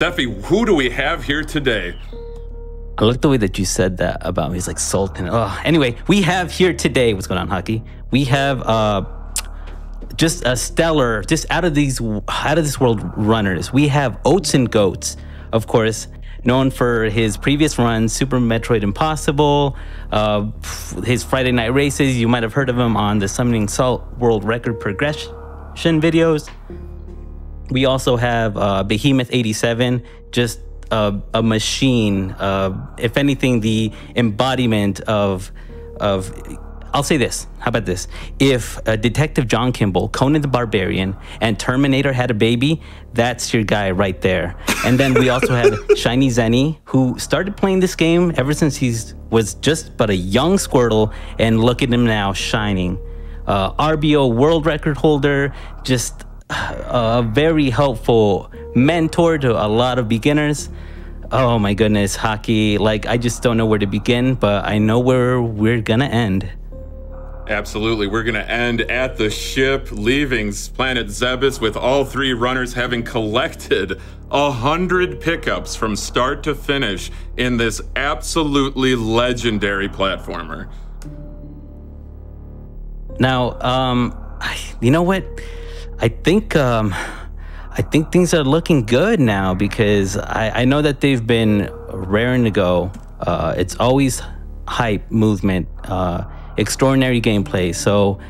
Steffi, who do we have here today? I like the way that you said that about me. He's like Sultan. Oh, anyway, we have here today. What's going on, hockey? We have uh, just a stellar, just out of these, out of this world runners. We have Oats and Goats, of course, known for his previous runs, Super Metroid Impossible, uh, his Friday Night Races. You might have heard of him on the Summoning Salt World Record progression videos. We also have uh, Behemoth 87, just a, a machine. Uh, if anything, the embodiment of of. I'll say this. How about this? If uh, Detective John Kimble, Conan the Barbarian, and Terminator had a baby, that's your guy right there. And then we also have Shiny Zeni, who started playing this game ever since he was just but a young Squirtle, and look at him now shining. Uh, RBO world record holder, just a very helpful mentor to a lot of beginners. Oh my goodness, hockey. Like, I just don't know where to begin, but I know where we're gonna end. Absolutely. We're going to end at the ship, leaving planet Zebes with all three runners having collected a hundred pickups from start to finish in this absolutely legendary platformer. Now, um, you know what? I think um, I think things are looking good now because I, I know that they've been raring to go. Uh, it's always hype movement, uh, extraordinary gameplay. So,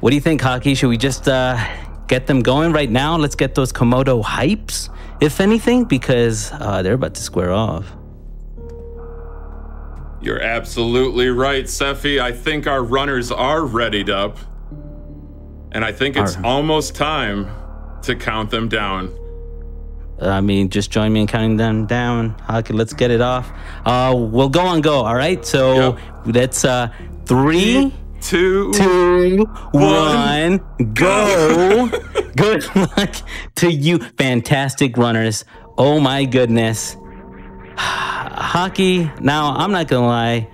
what do you think, Hockey? Should we just uh, get them going right now? Let's get those Komodo hypes, if anything, because uh, they're about to square off. You're absolutely right, Sephi. I think our runners are readied up. And I think it's almost time to count them down. I mean, just join me in counting them down. Hockey, let's get it off. Uh, we'll go on go. All right. So yep. that's uh, three, two, two, one, go. Good luck to you, fantastic runners. Oh my goodness. Hockey. Now, I'm not gonna lie.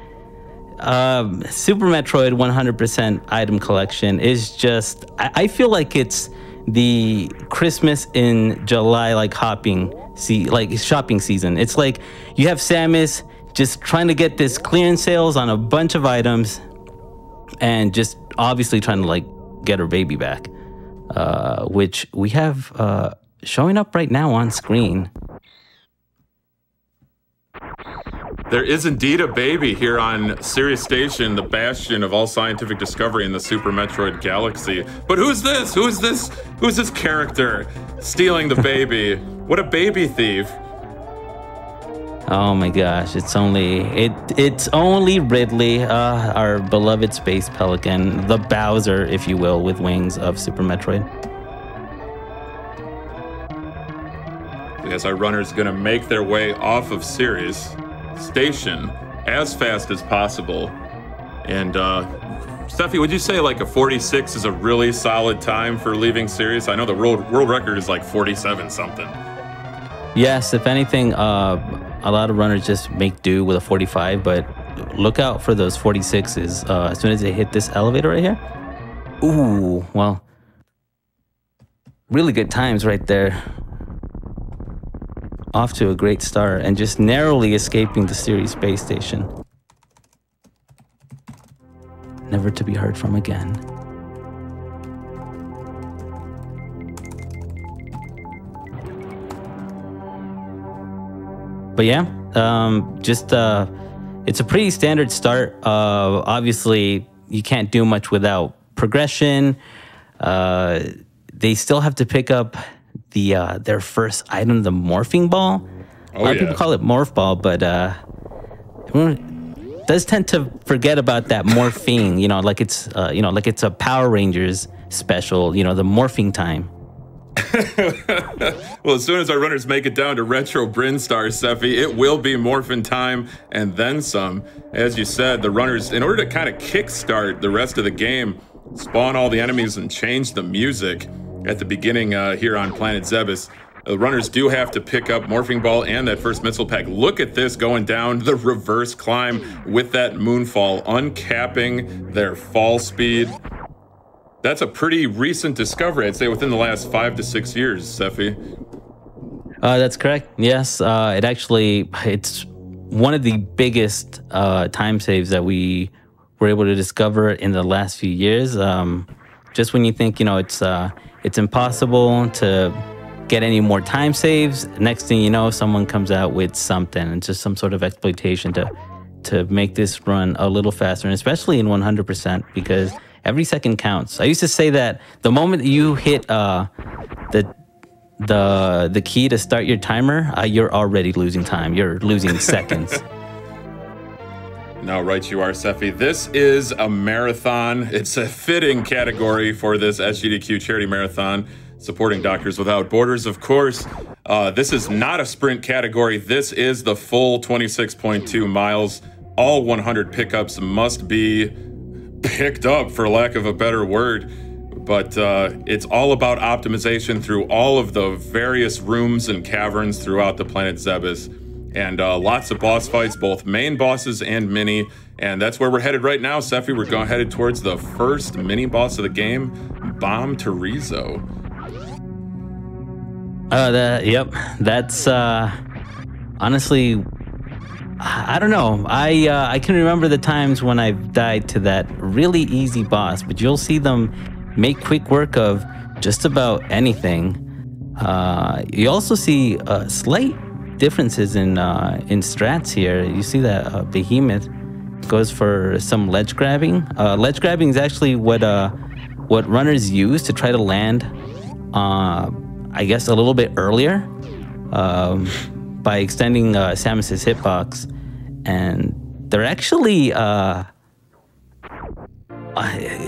Um, Super Metroid 100% item collection is just, I, I, feel like it's the Christmas in July, like hopping, see, like shopping season. It's like you have Samus just trying to get this clearance sales on a bunch of items and just obviously trying to like get her baby back, uh, which we have uh, showing up right now on screen. There is indeed a baby here on Ceres Station, the bastion of all scientific discovery in the Super Metroid galaxy. But who's this? Who's this? Who's this character stealing the baby? what a baby thief! Oh my gosh, it's only it it's only Ridley, uh, our beloved space pelican, the Bowser, if you will, with wings of Super Metroid. As our runners gonna make their way off of Ceres station as fast as possible. And uh, Steffi, would you say like a 46 is a really solid time for leaving Ceres? I know the world world record is like 47 something. Yes, if anything, uh, a lot of runners just make do with a 45, but look out for those 46s uh, as soon as they hit this elevator right here. Ooh, well, really good times right there off to a great start and just narrowly escaping the Ceres space station. Never to be heard from again. But yeah, um, just uh, it's a pretty standard start. Uh, obviously, you can't do much without progression. Uh, they still have to pick up the uh, their first item, the morphing ball. Oh, a lot yeah. of people call it morph ball, but uh, does tend to forget about that morphing. You know, like it's uh, you know like it's a Power Rangers special. You know, the morphing time. well, as soon as our runners make it down to Retro Brinstar, Sephi, it will be morphin time and then some. As you said, the runners, in order to kind of kickstart the rest of the game, spawn all the enemies and change the music at the beginning uh, here on Planet Zebes. The runners do have to pick up Morphing Ball and that first missile pack. Look at this going down the reverse climb with that Moonfall, uncapping their fall speed. That's a pretty recent discovery, I'd say within the last five to six years, Seffi. Uh, that's correct. Yes, uh, it actually it's one of the biggest uh, time saves that we were able to discover in the last few years. Um, just when you think you know it's uh, it's impossible to get any more time saves, next thing you know, someone comes out with something and just some sort of exploitation to to make this run a little faster, and especially in 100% because every second counts. I used to say that the moment you hit uh, the the the key to start your timer, uh, you're already losing time. You're losing seconds. No, right you are, Cephii. This is a marathon. It's a fitting category for this SGDQ charity marathon supporting Doctors Without Borders, of course. Uh, this is not a sprint category. This is the full 26.2 miles. All 100 pickups must be picked up, for lack of a better word but uh, it's all about optimization through all of the various rooms and caverns throughout the planet Zebes. And uh, lots of boss fights, both main bosses and mini. And that's where we're headed right now, Cephii. We're going headed towards the first mini boss of the game, Bomb Torizo. Uh, yep. That's uh, honestly, I don't know. I uh, I can remember the times when I've died to that really easy boss, but you'll see them make quick work of just about anything. Uh, you also see a slight differences in uh, in strats here. You see that uh, Behemoth goes for some ledge grabbing. Uh, ledge grabbing is actually what uh, what runners use to try to land. I guess a little bit earlier um, by extending Samus's hitbox, and they're actually uh,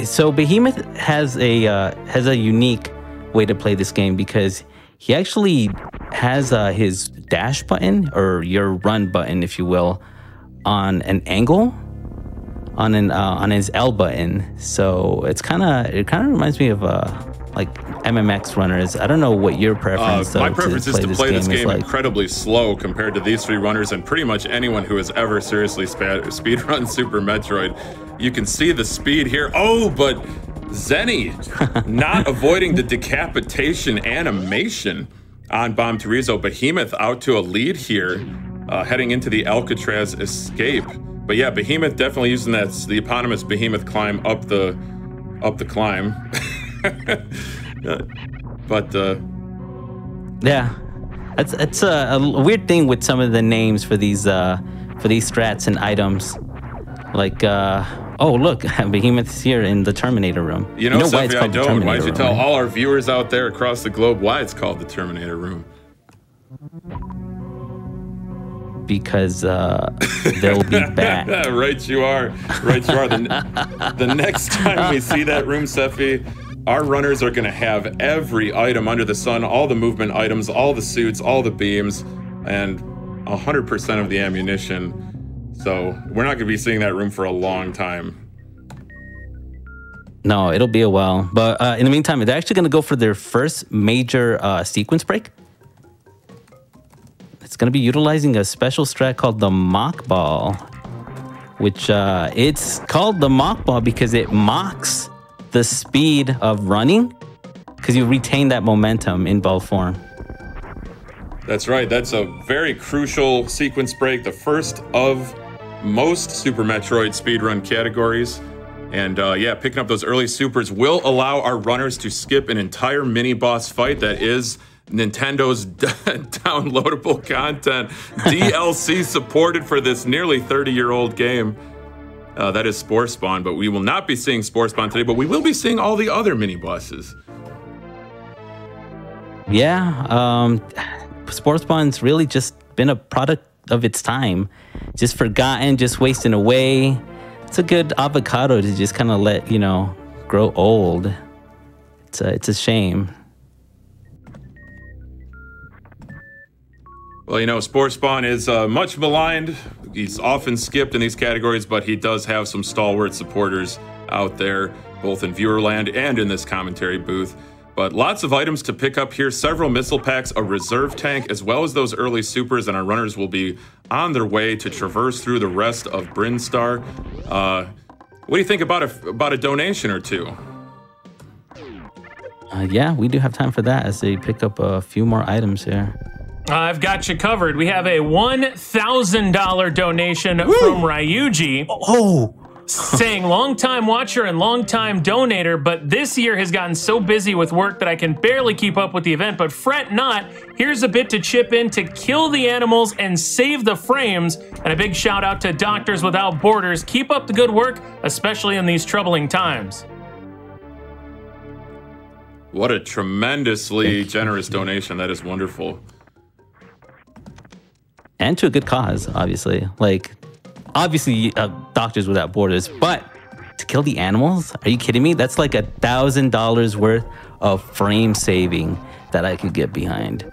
so Behemoth has a uh, has a unique way to play this game because he actually has uh, his dash button or your run button, if you will, on an angle on an uh, on his L button. So it's kind of it kind of reminds me of uh, like MMX runners. I don't know what your preference. Uh, my preference to is to play this game, like. incredibly slow compared to these three runners and pretty much anyone who has ever seriously speed run Super Metroid. You can see the speed here. Oh, but Zeni not avoiding the decapitation animation on Bomb Torizo. Behemoth out to a lead here, uh, heading into the Alcatraz escape. But yeah, Behemoth definitely using that the eponymous Behemoth climb up the up the climb. but uh, yeah, it's it's a, a, weird thing with some of the names for these uh, for these strats and items. Like, uh, oh look, Behemoth's here in the Terminator room. You know, you know why it's called I don't. Why don't you tell all our viewers out there across the globe why it's called the Terminator room? because uh, they'll be back. right, you are. Right, you are. The, the next time we see that room, Cephii, our runners are going to have every item under the sun, all the movement items, all the suits, all the beams, and 100% of the ammunition. So we're not going to be seeing that room for a long time. No, it'll be a while. But uh, in the meantime, they're actually going to go for their first major uh, sequence break. It's going to be utilizing a special strat called the Mock Ball, which uh, it's called the Mock Ball because it mocks the speed of running because you retain that momentum in ball form. That's right. That's a very crucial sequence break, the first of most Super Metroid speedrun categories. And uh, yeah, picking up those early supers will allow our runners to skip an entire mini boss fight that is Nintendo's downloadable content, DLC supported for this nearly 30 year old game. Uh, that is Spore Spawn, but we will not be seeing Spore Spawn today, but we will be seeing all the other mini bosses. Yeah, um, Spore Spawn's really just been a product of its time, just forgotten, just wasting away. It's a good avocado to just kind of let you know grow old. It's a, it's a shame. Well, you know, Spore Spawn is uh, much maligned. He's often skipped in these categories, but he does have some stalwart supporters out there, both in Viewerland and in this commentary booth. But lots of items to pick up here, several missile packs, a reserve tank, as well as those early supers, and our runners will be on their way to traverse through the rest of Brinstar. Uh, what do you think about a, about a donation or two? Uh, yeah, we do have time for that as they pick up a few more items here. I've got you covered. We have a $1,000 donation from Ryuji Oh, saying long-time watcher and long-time donator, but this year has gotten so busy with work that I can barely keep up with the event. But fret not, here's a bit to chip in to kill the animals and save the frames. And a big shout out to Doctors Without Borders. Keep up the good work, especially in these troubling times. What a tremendously generous donation. That is wonderful. and to a good cause, obviously. Like, obviously, uh, Doctors Without Borders, but to kill the animals? Are you kidding me? That's like a thousand dollars worth of frame saving that I could get behind.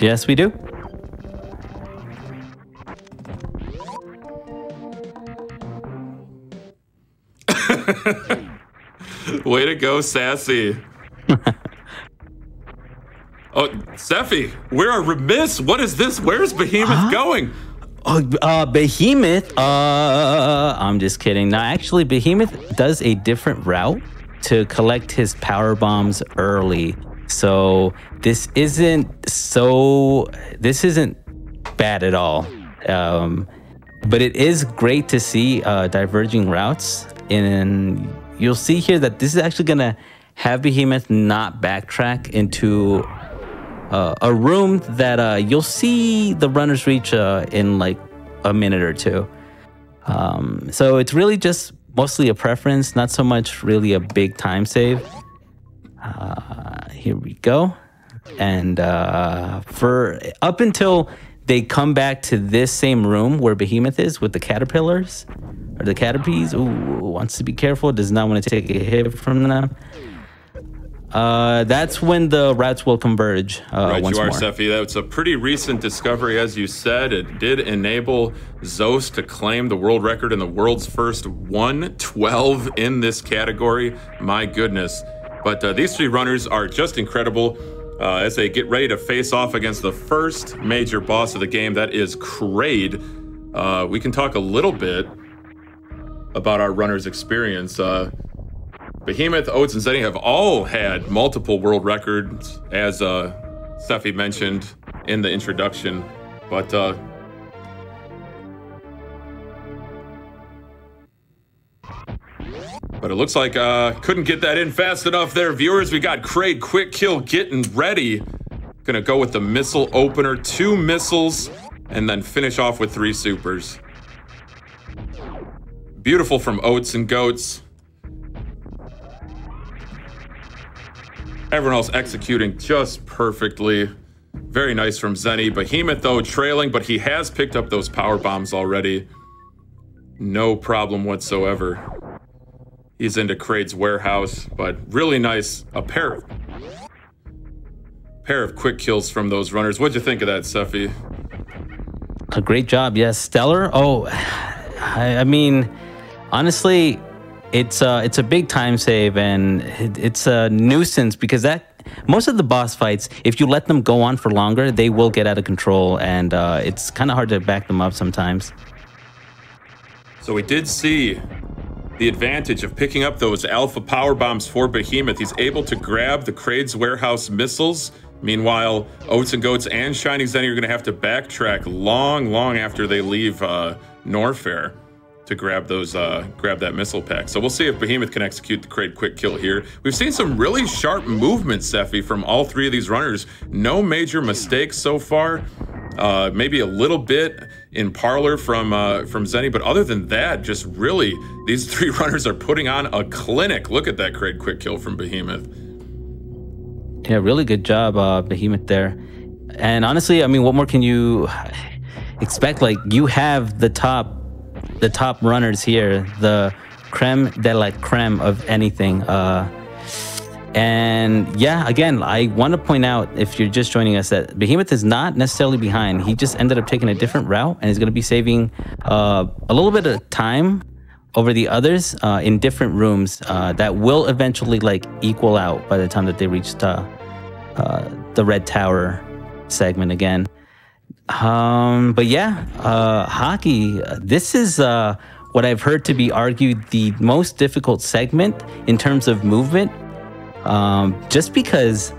Yes, we do. Way to go, Sassy. oh, Seffi, we are remiss. What is this? Where's Behemoth going? Oh, uh, Behemoth. Uh, I'm just kidding. Now, actually, Behemoth does a different route to collect his power bombs early. So this isn't so. This isn't bad at all. Um, but it is great to see uh, diverging routes. And you'll see here that this is actually gonna have Behemoth not backtrack into uh, a room that uh, you'll see the runners reach uh, in like a minute or two. Um, so it's really just mostly a preference, not so much really a big time save. Uh, here we go. And uh, for up until they come back to this same room where Behemoth is with the caterpillars or the caterpies, ooh, wants to be careful, does not want to take a hit from them. Uh, that's when the rats will converge uh, Right, once you are, more. Seffi. That's a pretty recent discovery, as you said. It did enable Zoast to claim the world record in the world's first 112 in this category. My goodness. But uh, these three runners are just incredible uh, as they get ready to face off against the first major boss of the game, that is Kraid. Uh, we can talk a little bit about our runner's experience. Uh, Behemoth, Oats, and Zeni have all had multiple world records, as uh, Seffi mentioned in the introduction. But uh, but it looks like uh, couldn't get that in fast enough there, viewers. We got Kraid Quick Kill getting ready. Gonna go with the missile opener, two missiles, and then finish off with three supers. Beautiful from Oats and Goats. Everyone else executing just perfectly. Very nice from Zeni. Behemoth, though, trailing, but he has picked up those power bombs already. No problem whatsoever. He's into Kraid's warehouse, but really nice. A pair of pair of quick kills from those runners. What'd you think of that, Seffi? A great job, yes. Stellar. Oh, I, I mean, honestly, it's uh, it's a big time save, and it's a nuisance because that most of the boss fights, if you let them go on for longer, they will get out of control, and uh, it's kind of hard to back them up sometimes. So we did see the advantage of picking up those alpha power bombs for Behemoth. He's able to grab the Kraid's warehouse missiles. Meanwhile, Oats and Goats and Shiny Zeni are going to have to backtrack long, long after they leave uh, Norfair to grab those, uh, grab that missile pack. So we'll see if Behemoth can execute the Kraid quick kill here. We've seen some really sharp movement, Seffi, from all three of these runners. No major mistakes so far. Uh, maybe a little bit in parlor from uh, from Zeni, but other than that, just really these three runners are putting on a clinic. Look at that Kraid quick kill from Behemoth. Yeah, really good job, uh, Behemoth there. And honestly, I mean, what more can you expect? Like, you have the top, the top runners here, the creme de la creme of anything. Uh, and yeah, again, I want to point out if you're just joining us that Behemoth is not necessarily behind. He just ended up taking a different route and he's going to be saving uh, a little bit of time over the others uh, in different rooms uh, that will eventually like equal out by the time that they reach the, uh, the red tower segment again. Um, but yeah, uh, hockey. This is uh, what I've heard to be argued the most difficult segment in terms of movement, um, just because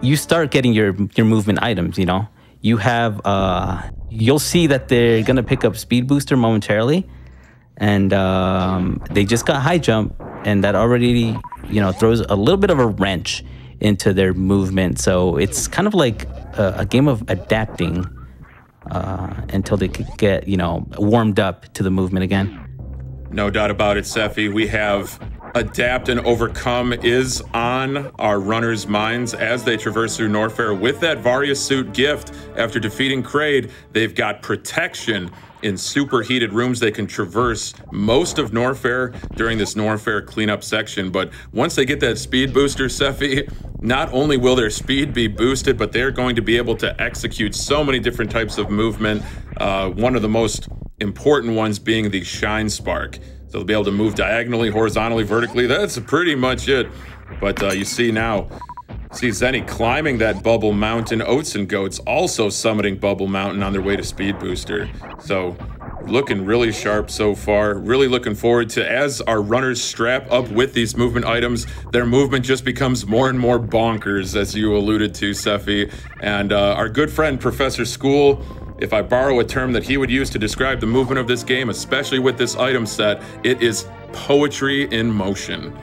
you start getting your your movement items. You know, you have uh, you'll see that they're gonna pick up speed booster momentarily, and um, they just got high jump, and that already you know throws a little bit of a wrench into their movement. So it's kind of like a, a game of adapting uh, until they could get you know warmed up to the movement again. No doubt about it, Sephi. We have adapt and overcome is on our runners' minds as they traverse through Norfair with that Varia suit gift. After defeating Kraid, they've got protection in superheated rooms. They can traverse most of Norfair during this Norfair cleanup section. But once they get that speed booster, Sephi, not only will their speed be boosted, but they're going to be able to execute so many different types of movement. Uh, one of the most important ones being the Shine Spark. So they'll be able to move diagonally, horizontally, vertically. That's pretty much it. But uh, you see now, see Zeni climbing that Bubble Mountain. Oats and Goats also summiting Bubble Mountain on their way to Speed Booster. So looking really sharp so far. Really looking forward to as our runners strap up with these movement items, their movement just becomes more and more bonkers, as you alluded to, Sephi. And uh, our good friend Professor School if I borrow a term that he would use to describe the movement of this game, especially with this item set, it is poetry in motion.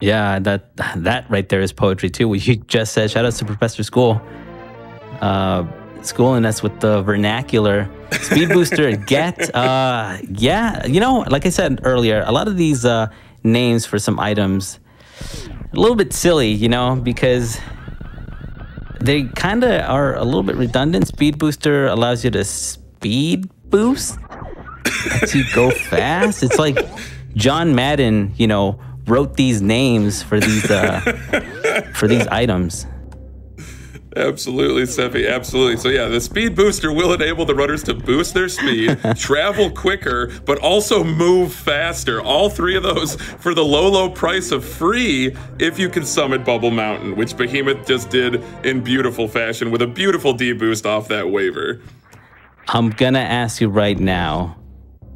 Yeah, that that right there is poetry too. What you just said. Shout out to Professor School. Uh, schooling us with the vernacular. Speed booster get. Uh, yeah, you know, like I said earlier, a lot of these uh, names for some items a little bit silly, you know, because they kind of are a little bit redundant. Speed booster allows you to speed boost to go fast. It's like John Madden, you know, wrote these names for these uh, for these items. Absolutely, Sephi. Absolutely. So yeah, the speed booster will enable the runners to boost their speed, travel quicker, but also move faster. All three of those for the low, low price of free if you can summit Bubble Mountain, which Behemoth just did in beautiful fashion with a beautiful D boost off that Waver. I'm gonna ask you right now,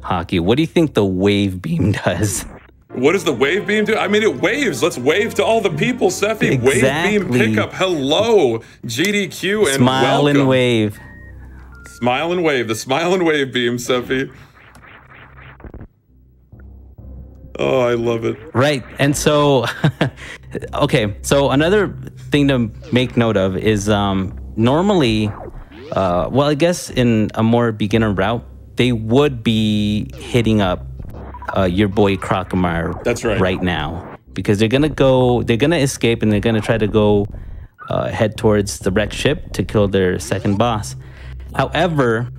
Hockey. What do you think the wave beam does? What does the wave beam do? I mean, it waves. Let's wave to all the people, Sephi. Exactly. Wave beam pickup. Hello, GDQ, and Smile welcome. and wave. Smile and wave. The smile and wave beam, Sephi. Oh, I love it. Right. And so, okay. So another thing to make note of is um, normally, uh, well, I guess in a more beginner route, they would be hitting up uh, your boy Crocomire. That's right. Right now, because they're gonna go, they're gonna escape, and they're gonna try to go uh, head towards the wrecked ship to kill their second boss. However,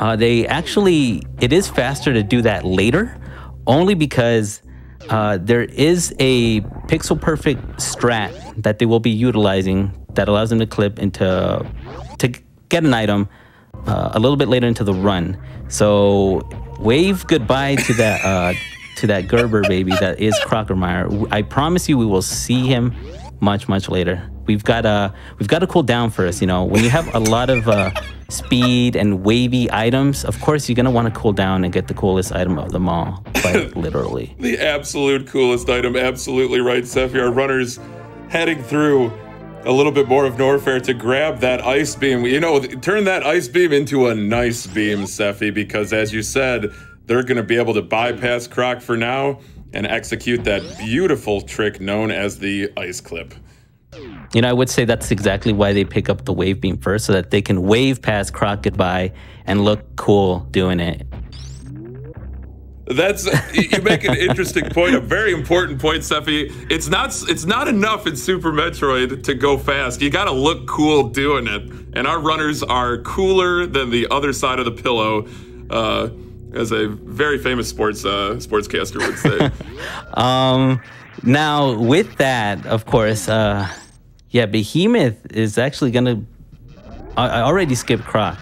uh, they actually, it is faster to do that later, only because uh, there is a pixel perfect strat that they will be utilizing that allows them to clip into to get an item uh, a little bit later into the run. So wave goodbye to that uh, to that Gerber baby that is Crocomire. I promise you, we will see him much much later. We've got a we've got to cool down first. You know, when you have a lot of uh, speed and wavy items, of course you're gonna want to cool down and get the coolest item of them all, quite literally. The absolute coolest item. Absolutely right, Sephi. Our runners heading through a little bit more of Norfair to grab that ice beam. You know, turn that ice beam into a nice beam, Seffi, because as you said, they're going to be able to bypass Croc for now and execute that beautiful trick known as the ice clip. You know, I would say that's exactly why they pick up the wave beam first, so that they can wave past Croc goodbye and look cool doing it. That's you make an interesting point, a very important point, Sephi. It's not it's not enough in Super Metroid to go fast. You got to look cool doing it, and our runners are cooler than the other side of the pillow, uh, as a very famous sports uh, sportscaster would say. um, now with that, of course, uh, yeah, Behemoth is actually gonna. I, I already skipped Croc.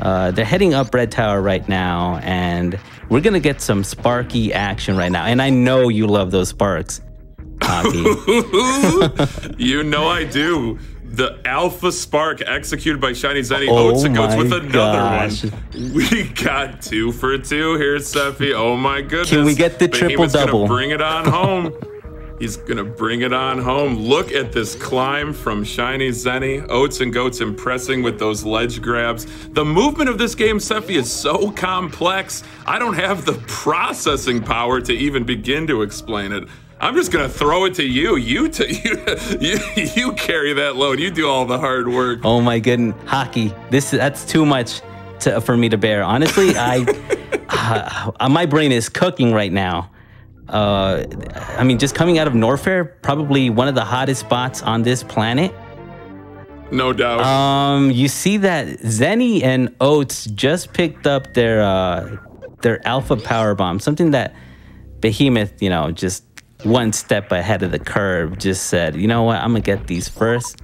Uh, they're heading up Red Tower right now, and we're gonna get some sparky action right now. And I know you love those sparks. you know I do. The Alpha Spark executed by Shiny Zeni. Oh Oats and Goats with another gosh. one. We got two for two here, Seffi. Oh my goodness. Can we get the Behemoth's triple-double? Bring it on home. He's gonna bring it on home. Look at this climb from Shiny Zeni. Oats and Goats impressing with those ledge grabs. The movement of this game, Seffi, is so complex. I don't have the processing power to even begin to explain it. I'm just gonna throw it to you. You to you, you you carry that load. You do all the hard work. Oh my goodness, hockey. This that's too much to, for me to bear. Honestly, I uh, my brain is cooking right now. Uh, I mean, just coming out of Norfair, probably one of the hottest spots on this planet. No doubt. Um, you see that Zeni and Oats just picked up their uh, their Alpha Power Bomb, something that Behemoth, you know, just one step ahead of the curve, just said, you know what, I'm gonna get these first.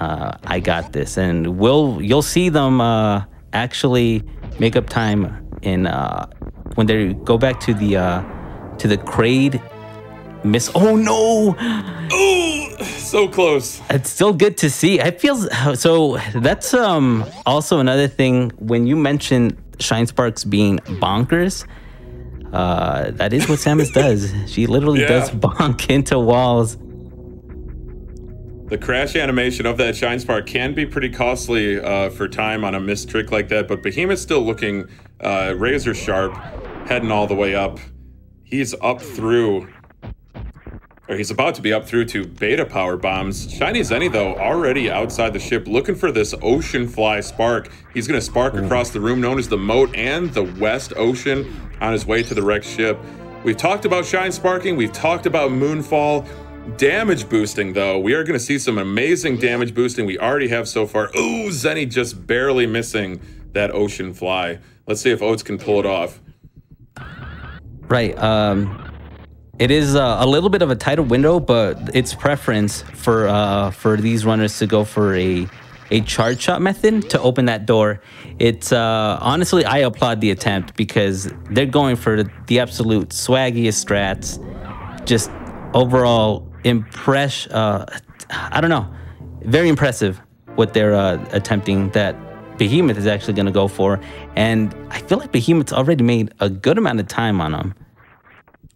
Uh, I got this, and we'll you'll see them uh, actually make up time in uh, when they go back to the uh, to the Kraid miss. Oh no! Ooh, so close. It's still good to see. It feels so. That's um also another thing when you mentioned Shine Sparks being bonkers. Uh, that is what Samus does. She literally Yeah. does bonk into walls. The crash animation of that Shine Spark can be pretty costly uh, for time on a missed trick like that, but Behemoth's still looking uh, razor sharp, heading all the way up. He's up through, or he's about to be up through to beta power bombs. Shiny Zeni, though, already outside the ship, looking for this ocean fly spark. He's going to spark hmm. across the room, known as the moat and the West Ocean, on his way to the wrecked ship. We've talked about Shine Sparking, we've talked about Moonfall. Damage boosting, though, we are going to see some amazing damage boosting. We already have so far. Ooh, Zeni just barely missing that ocean fly. Let's see if Oats can pull it off. Right. Um, it is uh, a little bit of a tighter window, but it's preference for uh, for these runners to go for a a charge shot method to open that door. It's uh, honestly, I applaud the attempt because they're going for the absolute swaggiest strats. Just overall impress. Uh, I don't know. Very impressive what they're uh, attempting. That Behemoth is actually going to go for, and I feel like Behemoth's already made a good amount of time on them.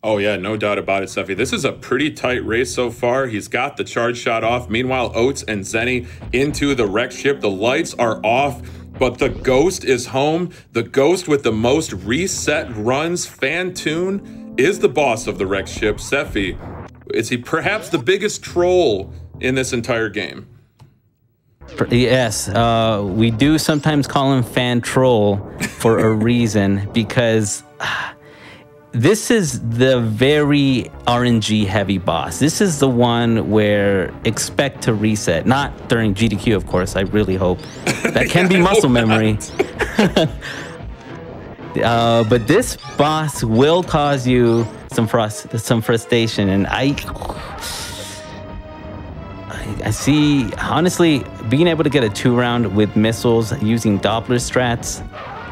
Oh, yeah, no doubt about it, Seffi. This is a pretty tight race so far. He's got the charge shot off. Meanwhile, Oats and Zeni into the wrecked ship. The lights are off, but the ghost is home. The ghost with the most reset runs, Fantoon, is the boss of the wrecked ship. Seffi, is he perhaps the biggest troll in this entire game? Yes, uh, we do sometimes call him fan troll for a reason because ah, this is the very RNG heavy boss. This is the one where expect to reset, not during GDQ, of course. I really hope that can be muscle memory. uh, but this boss will cause you some frust- some frustration, and I. I- I see, honestly, being able to get a two round with missiles using Doppler strats.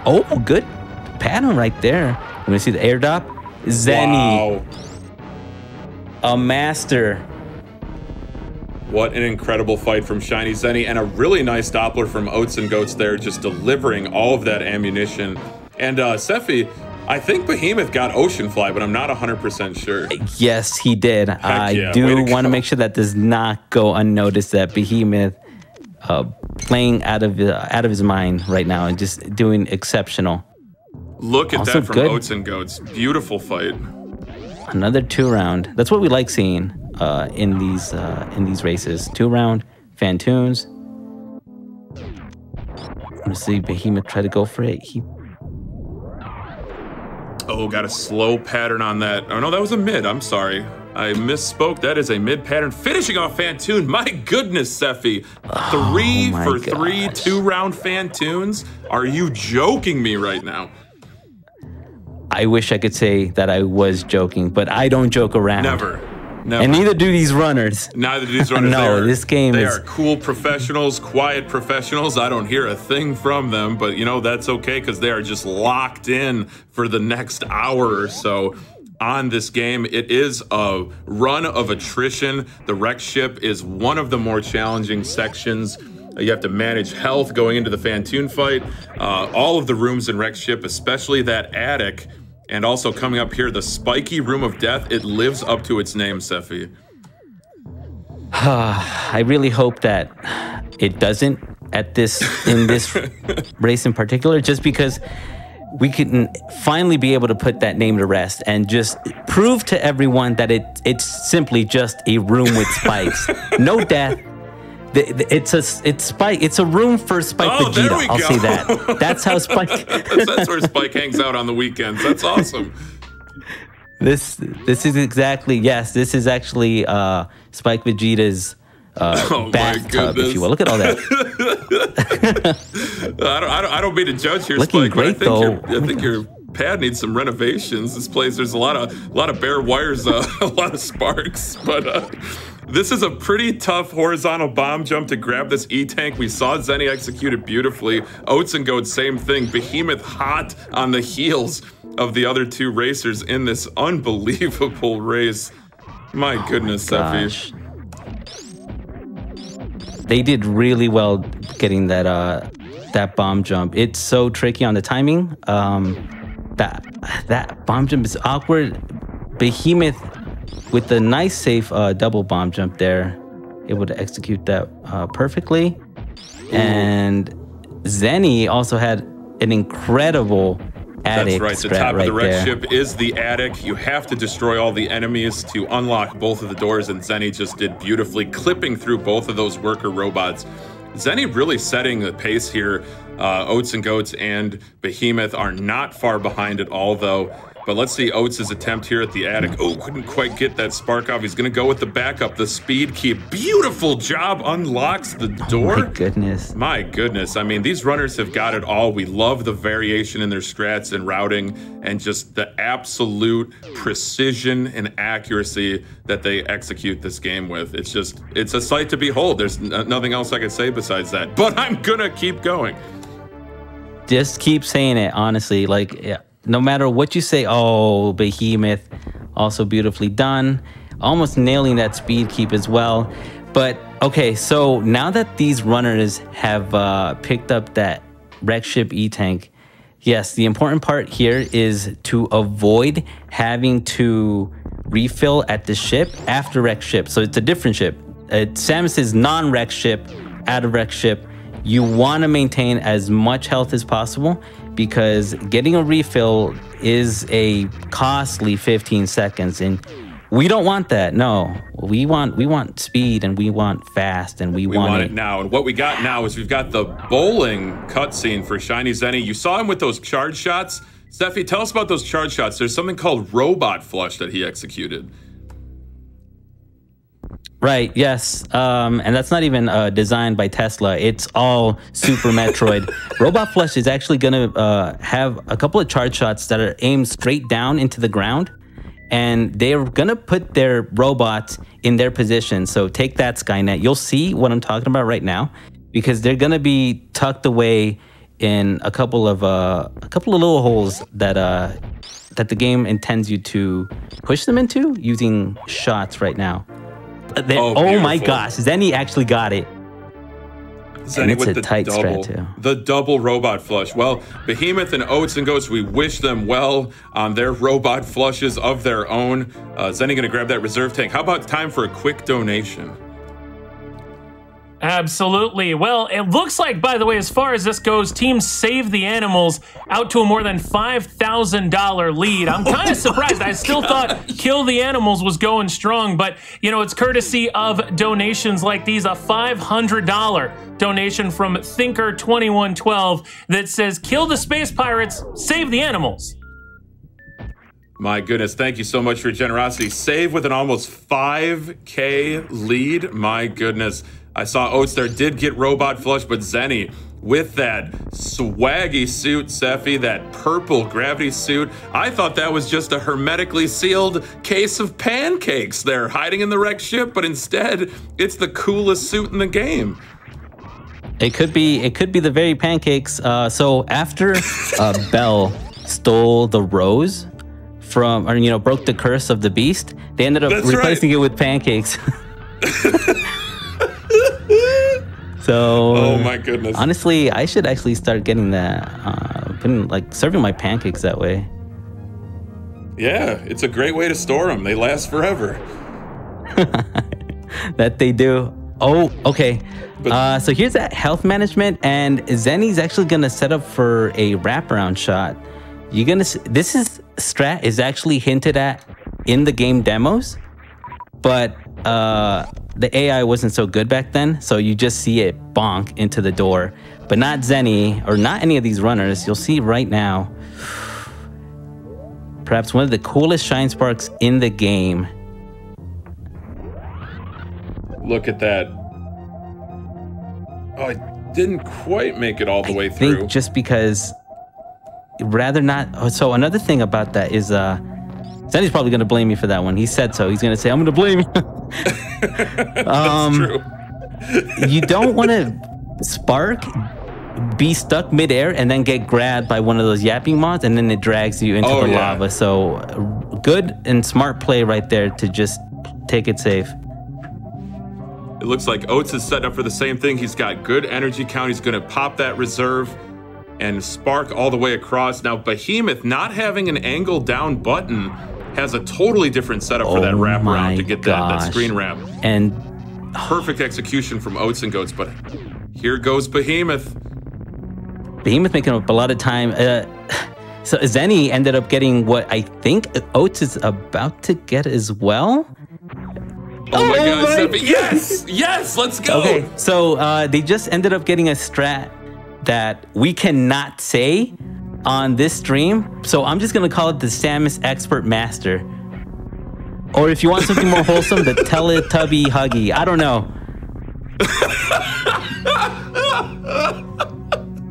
Oh, good pattern right there. Let me see the air dop. Zeni, Wow. a master. What an incredible fight from Shiny Zeni and a really nice Doppler from Oats and Goats there, just delivering all of that ammunition. And uh, Seffi, I think Behemoth got Ocean Fly, but I'm not 100% sure. Yes, he did. I yeah, do want to make sure that does not go unnoticed. That Behemoth uh, playing out of uh, out of his mind right now and just doing exceptional. Look at Also that from good. Oats and Goats. Beautiful fight. Another two round. That's what we like seeing uh, in these uh, in these races. Two round Fantoons. Let's see Behemoth try to go for it. He Oh, got a slow pattern on that. Oh, no, that was a mid. I'm sorry. I misspoke. That is a mid pattern. Finishing off Fantoon. My goodness, Seffi. Three Oh for three two round Fantoons? Are you joking me right now? I wish I could say that I was joking, but I don't joke around. Never. Never. And neither do these runners. Neither do these runners. No, are, this game They is- are cool professionals, quiet professionals. I don't hear a thing from them, but you know that's okay because they are just locked in for the next hour or so. on this game. It is a run of attrition. The wreck ship is one of the more challenging sections. You have to manage health going into the Fantoon fight. Uh, all of the rooms in wreck ship, especially that attic, and also coming up here, the spiky room of death. It lives up to its name, Sephi. I really hope that it doesn't at this in this race in particular, just because we can finally be able to put that name to rest and just prove to everyone that it it's simply just a room with spikes, no death. It's a it's Spike. It's a room for Spike oh, Vegeta. I'll say that. That's how Spike. that's, that's where Spike hangs out on the weekends. That's awesome. This this is exactly yes. This is actually uh, Spike Vegeta's uh, oh bathtub, if you will. Look at all that. I, don't, I, don't, I don't mean to judge here, Looking Spike, great, but I think, though. I think your pad needs some renovations. This place, there's a lot of a lot of bare wires, uh, a lot of sparks, but. Uh, this is a pretty tough horizontal bomb jump to grab this E-Tank. We saw Zeni execute it beautifully. Oats and Goat, same thing. Behemoth hot on the heels of the other two racers in this unbelievable race. My oh goodness, my Sephi. They did really well getting that uh that bomb jump. It's so tricky on the timing. Um that that bomb jump is awkward. Behemoth with the nice safe uh, double bomb jump there, able to execute that uh, perfectly. And Zeni also had an incredible attic. That's right. The top right of the wreck ship is the attic. You have to destroy all the enemies to unlock both of the doors, and Zeni just did beautifully, clipping through both of those worker robots. Zeni really setting the pace here. Uh, Oats and Goats and Behemoth are not far behind at all, though. But let's see Oats' attempt here at the attic. Oh, couldn't quite get that spark off. He's going to go with the backup, the speed keep. Beautiful job. Unlocks the door. Oh my goodness. My goodness. I mean, these runners have got it all. We love the variation in their strats and routing and just the absolute precision and accuracy that they execute this game with. It's just, it's a sight to behold. There's uh, nothing else I can say besides that. But I'm going to keep going. Just keep saying it, honestly. Like, yeah no matter what you say, oh, Behemoth, also beautifully done. Almost nailing that speed keep as well. But okay, so now that these runners have uh, picked up that wreck ship E tank, yes, the important part here is to avoid having to refill at the ship after wreck ship. So it's a different ship. It's Samus's non wreck ship, out of wreck ship. You want to maintain as much health as possible because getting a refill is a costly 15 seconds and we don't want that. No, we want we want speed and we want fast and we, we want, want it. it. now. And what we got now is we've got the bowling cutscene for Shiny Zeni. You saw him with those charge shots. Steffi, tell us about those charge shots. There's something called robot flush that he executed. Right. Yes. Um, and that's not even uh, designed by Tesla. It's all Super Metroid. Robot Flush is actually going to uh, have a couple of charge shots that are aimed straight down into the ground, and they're going to put their robots in their position. So take that, Skynet. You'll see what I'm talking about right now, because they're going to be tucked away in a couple of uh, a couple of little holes that uh, that the game intends you to push them into using shots right now. Oh, oh my gosh, Zeni actually got it. Zeni with a the double, the double robot flush. Well, Behemoth and Oats and Goats, we wish them well on their robot flushes of their own. Uh, Zeni going to grab that reserve tank. How about time for a quick donation? Absolutely. Well, it looks like, by the way, as far as this goes, Team Save the Animals out to a more than $5,000 lead. I'm kind of surprised. I still oh, thought Kill the Animals was going strong, but, you know, it's courtesy of donations like these a $500 donation from Thinker2112 that says, Kill the Space Pirates, Save the Animals. My goodness, thank you so much for your generosity. Save with an almost 5K lead. My goodness. I saw Oats there did get robot flush, but Zeni with that swaggy suit, Sephi, that purple gravity suit. I thought that was just a hermetically sealed case of pancakes there hiding in the wrecked ship, but instead it's the coolest suit in the game. It could be it could be the very pancakes. Uh, so after uh, Belle stole the rose from, or you know, broke the curse of the beast. They ended up That's replacing right. it with pancakes. so, Oh my goodness. honestly, I should actually start getting that, uh, putting like serving my pancakes that way. Yeah, it's a great way to store them. They last forever. that they do. Oh, okay. But- uh, so here's that health management, and Zeni's actually gonna set up for a wraparound shot. You're gonna. s- This is strat is actually hinted at in the game demos, but uh, the AI wasn't so good back then, so you just see it bonk into the door. But not Zeni or not any of these runners. You'll see right now. Perhaps one of the coolest shine sparks in the game. Look at that. Oh, I didn't quite make it all the way I through. think just because rather not oh, so another thing about that is uh Zeni's probably gonna blame me for that one. He said so. He's gonna say, I'm gonna blame you. um True. you don't wanna spark be stuck midair and then get grabbed by one of those yapping maws and then it drags you into Oh, the yeah. lava. So good and smart play right there to just take it safe. It looks like Oats is setting up for the same thing. He's got good energy count. He's going to pop that reserve and spark all the way across. Now, Behemoth not having an angle down button has a totally different setup for that Oh wraparound to get that, that screen wrap. And Perfect execution from Oats and Goats, but here goes Behemoth. Behemoth making up a lot of time. Uh, so Zeni ended up getting what I think Oats is about to get as well. Oh, my Oh God, my Yes, yes, let's go. Okay, so uh, they just ended up getting a strat that we cannot say on this stream. So I'm just gonna call it the Samus Expert Master. Or if you want something more wholesome, the Teletubby Huggy. I don't know.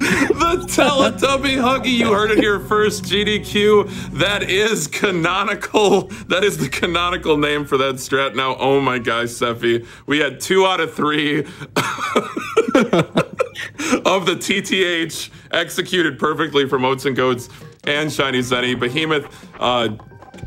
The Teletubby Huggy, you heard it here first, GDQ. That is canonical. That is the canonical name for that strat now. Oh my gosh, Sephi. We had two out of three of the TTH executed perfectly from Oats and Goats and Shiny Zeni. Behemoth uh,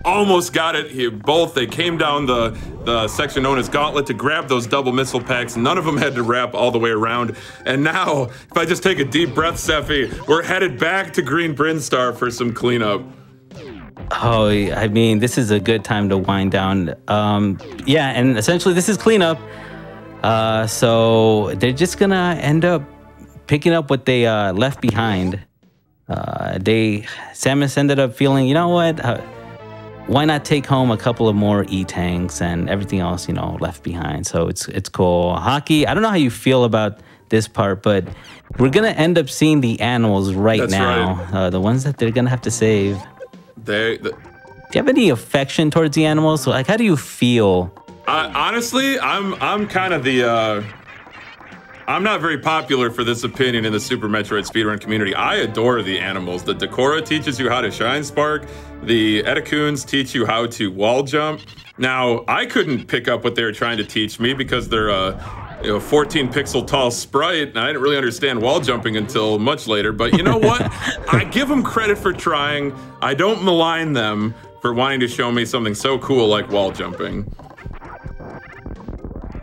almost got it. He, both they came down the the section known as Gauntlet to grab those double missile packs. None of them had to wrap all the way around. And now, if I just take a deep breath, Sephi, we're headed back to Green Brinstar for some cleanup. Oh, I mean, this is a good time to wind down. Um, yeah, and essentially, this is cleanup. Uh, so they're just gonna end up picking up what they uh, left behind. Uh, they Samus ended up feeling, you know what? Why not take home a couple of more e tanks and everything else, you know, left behind? So it's it's cool. Hockey. I don't know how you feel about this part, but we're gonna end up seeing the animals right That's now. right. Uh, the ones that they're gonna have to save. They, the, Do you have any affection towards the animals? Like, how do you feel? I, honestly, I'm I'm kind of the. Uh, I'm not very popular for this opinion in the Super Metroid speedrun community. I adore the animals. The Dachora teaches you how to shine spark. The Etecoons teach you how to wall jump. Now, I couldn't pick up what they were trying to teach me because they're a you know, 14 pixel tall sprite, and I didn't really understand wall jumping until much later. But you know what? I give them credit for trying. I don't malign them for wanting to show me something so cool like wall jumping.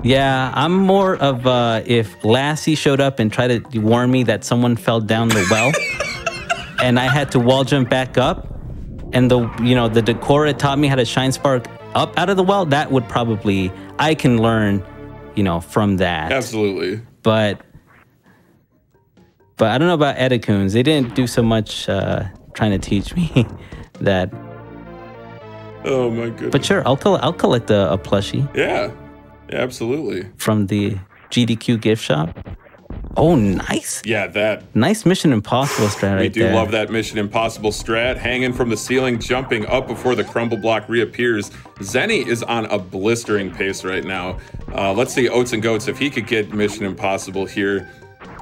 Yeah, I'm more of uh, if Lassie showed up and tried to warn me that someone fell down the well, and I had to wall jump back up, and the you know the Dachora taught me how to shine spark up out of the well. That would probably I can learn, you know, from that. Absolutely. But but I don't know about Etecoons. They didn't do so much uh, trying to teach me that. Oh my goodness. But sure, I'll col- I'll collect a, a plushie. yeah, yeah, absolutely. from the GDQ gift shop. Oh, nice. Yeah, that. Nice Mission Impossible strat We do there. love that Mission Impossible strat. Hanging from the ceiling, jumping up before the crumble block reappears. Zeni is on a blistering pace right now. Uh, let's see Oats and Goats if he could get Mission Impossible here.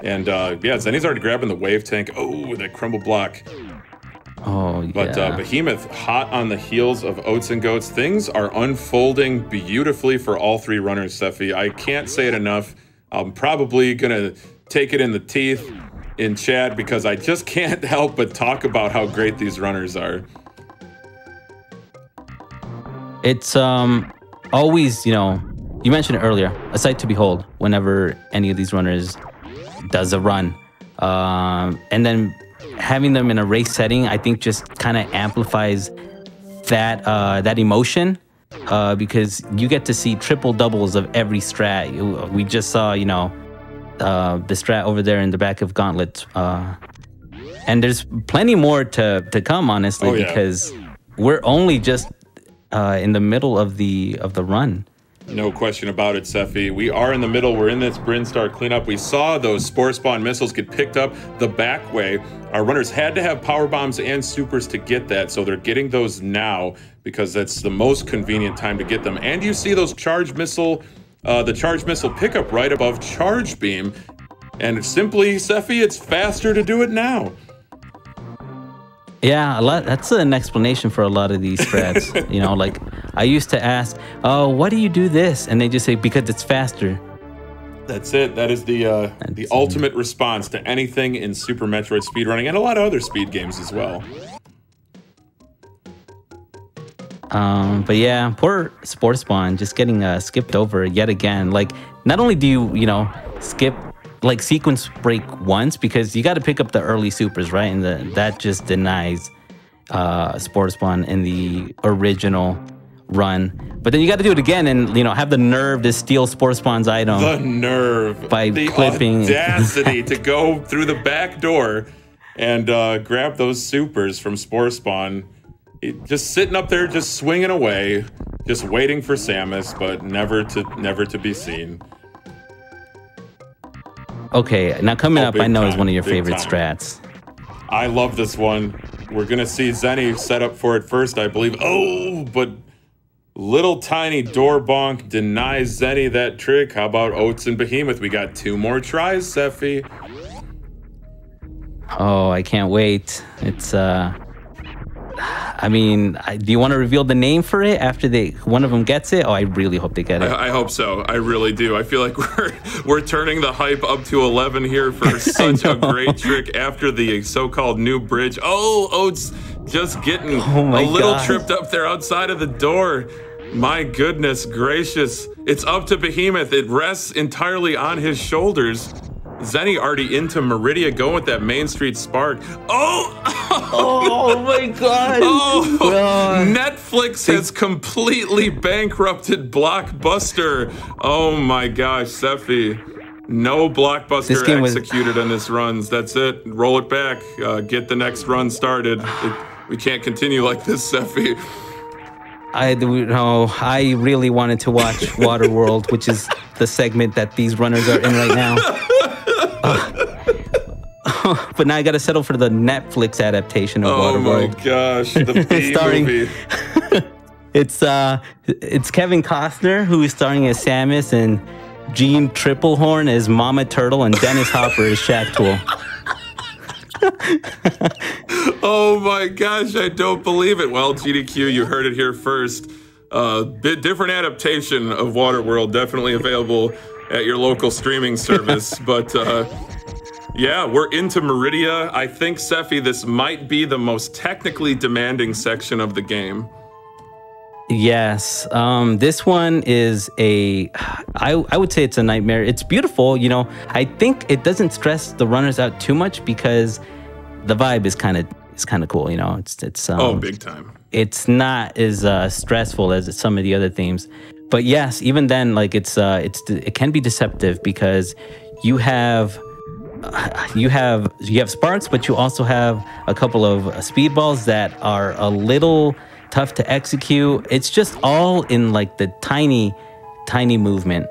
And uh, yeah, Zeni's already grabbing the wave tank. Oh, that crumble block. Oh, yeah. But uh, Behemoth hot on the heels of Oats and Goats. Things are unfolding beautifully for all three runners, Sephi. I can't say it enough. I'm probably going to take it in the teeth in chat because I just can't help but talk about how great these runners are. it's um always you know you mentioned it earlier a sight to behold whenever any of these runners does a run um, and then having them in a race setting i think just kind of amplifies that uh, that emotion uh, because you get to see triple doubles of every strat we just saw you know uh, the strat over there in the back of gauntlet uh, and there's plenty more to to come honestly Oh, yeah. because we're only just uh, in the middle of the of the run. No question about it, Seffi. We are in the middle. We're in this Brinstar cleanup. We saw those Spore Spawn missiles get picked up the back way. Our runners had to have power bombs and supers to get that, so they're getting those now because that's the most convenient time to get them. And you see those charge missile, uh, the charge missile pickup right above charge beam. And simply, Seffi, it's faster to do it now. Yeah, a lot. That's an explanation for a lot of these strats. you know, like I used to ask, "Oh, why do you do this?" And they just say because it's faster. That's it. That is the uh, the ultimate response to anything in Super Metroid speedrunning and a lot of other speed games as well. Um, but yeah, poor Spore Spawn just getting uh, skipped over yet again. Like, not only do you, you know, skip like sequence break once because you got to pick up the early supers, right? And the, that just denies uh, Spore Spawn in the original run. But then you got to do it again and, you know, have the nerve to steal Spore Spawn's item. The nerve, By the clipping. audacity to go through the back door and uh, grab those supers from Spore Spawn. It- just sitting up there, just swinging away, just waiting for Samus, but never to never to be seen. Okay, now coming Oh, up, I know is one of your favorite time. strats. I love this one. We're gonna see Zeni set up for it first, I believe. Oh, but little tiny door bonk denies Zeni that trick. How about Oats and Behemoth? We got two more tries, Seffi. Oh, I can't wait. It's uh I mean, I, do you want to reveal the name for it after they one of them gets it? Oh, I really hope they get it. I, I hope so. I really do. I feel like we're we're turning the hype up to eleven here for such a great trick after the so-called new bridge. Oh, Oats just getting Oh a little God. tripped up there outside of the door. My goodness gracious. It's up to Behemoth. It rests entirely on his shoulders. Zeni already into Maridia going with that Main Street spark. Oh! oh my god. Oh, God. Netflix has completely bankrupted Blockbuster. Oh my gosh, Seffi. No blockbuster game was- executed on this runs. That's it. Roll it back. Uh, get the next run started. It- we can't continue like this, Seffi. I know. I really wanted to watch Waterworld, which is the segment that these runners are in right now. Uh, but now I got to settle for the Netflix adaptation of Waterworld. Oh my gosh, the B Starring- movie. It's uh, it's Kevin Costner who is starring as Samus and Jeanne Tripplehorn as Mama Turtle and Dennis Hopper as Shaktool. Oh my gosh, I don't believe it. Well, GDQ, you heard it here first. Uh, bit different adaptation of Waterworld, definitely available at your local streaming service. but uh, yeah, we're into Maridia. I think, Seffi, this might be the most technically demanding section of the game. Yes, um, this one is a. I I would say it's a nightmare. It's beautiful, you know. I think it doesn't stress the runners out too much because the vibe is kind of is kind of cool, you know. It's it's um, Oh, big time. it's not as uh, stressful as some of the other themes. But yes, even then, like it's uh, it's it can be deceptive because you have you have you have sparks, but you also have a couple of speedballs that are a little tough to execute. It's just all in like the tiny, tiny movement.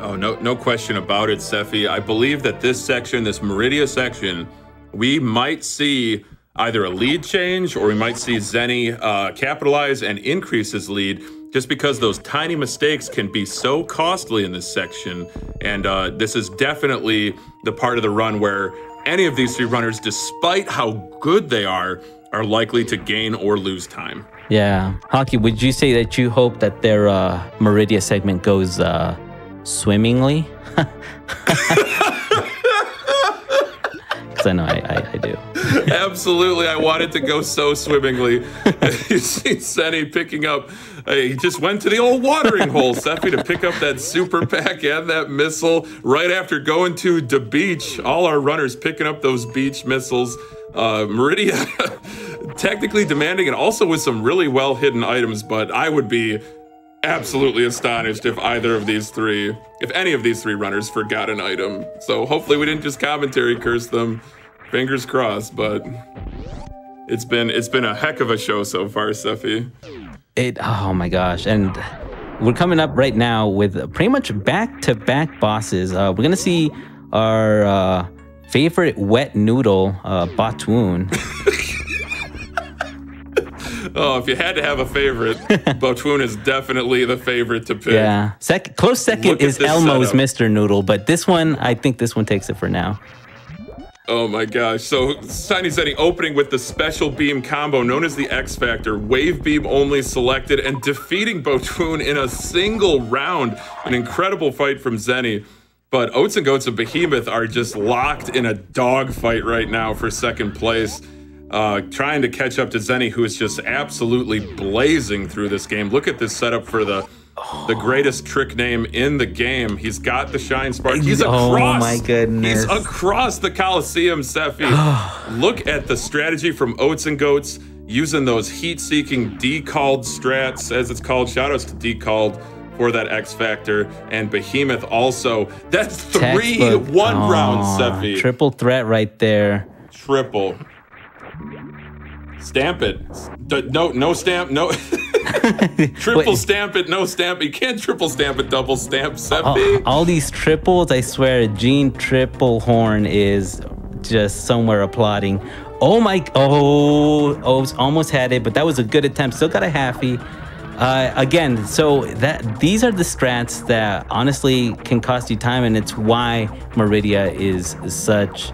Oh, no, no question about it, Seffi. I believe that this section, this Maridia section, we might see either a lead change or we might see Zeni uh, capitalize and increase his lead just because those tiny mistakes can be so costly in this section. And uh, this is definitely the part of the run where any of these three runners, despite how good they are, are likely to gain or lose time. Yeah, hockey. Would you say that you hope that their uh, Maridia segment goes uh, swimmingly? because I know I, I, I do. Absolutely, I wanted to go so swimmingly. you see Zeni picking up. Uh, he just went to the old watering hole, Seffi, to pick up that super pack and that missile right after going to the beach. All our runners picking up those beach missiles. Uh, Maridia technically demanding and also with some really well hidden items, but I would be absolutely astonished if either of these three, if any of these three runners forgot an item. So hopefully we didn't just commentary curse them. Fingers crossed, but it's been it's been a heck of a show so far, Seffi. It. Oh my gosh, and we're coming up right now with pretty much back-to-back bosses. Uh, we're gonna see our uh, favorite wet noodle, uh. Oh, if you had to have a favorite, Botwoon is definitely the favorite to pick. Yeah, Sec- close second Look is Elmo's setup. Mr. Noodle, but this one, I think this one takes it for now. Oh my gosh. So Tiny Zeni opening with the special beam combo known as the X Factor, wave beam only selected and defeating Botwoon in a single round. An incredible fight from Zeni. But Oats and Goats of Behemoth are just locked in a dogfight right now for second place. Uh, trying to catch up to Zeni, who is just absolutely blazing through this game. Look at this setup for the the greatest trick name in the game. He's got the shine spark. He's Oh across. my goodness. He's across the Coliseum, Seffi. Look at the strategy from Oats and Goats using those heat-seeking decalled strats, as it's called. Shoutouts to decalled for that X Factor and Behemoth also. That's three Textbook. one-round rounds, Seffi. Triple threat right there. Triple. Stamp it. No, no stamp. No. triple Wait. stamp it. No stamp. You can't triple stamp it. Double stamp, all, all these triples, I swear, Jeanne Tripplehorn is just somewhere applauding. Oh my! Oh, oh, almost had it, but that was a good attempt. Still got a halfie. Uh, again, so that these are the strats that honestly can cost you time, and it's why Maridia is such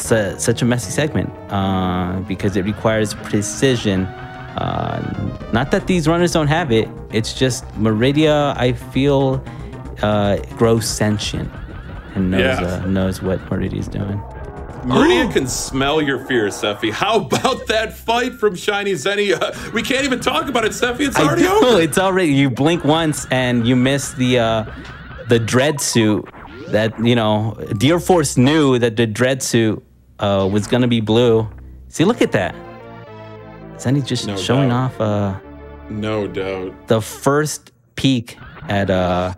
su- such a messy segment uh, because it requires precision. Uh, not that these runners don't have it. It's just Maridia. I feel uh, grows sentient and knows Yeah. uh, knows what Maridia's doing. Maridia can smell your fear, Seffi. How about that fight from Shiny Zeni? Uh, we can't even talk about it, Seffi. It's I already over. it's already. You blink once and you miss the uh, the dread suit. That you know, Deer Force knew that the dread suit uh, was gonna be blue. See, look at that. Zeni just No showing doubt. off uh, No doubt. the first peek at uh,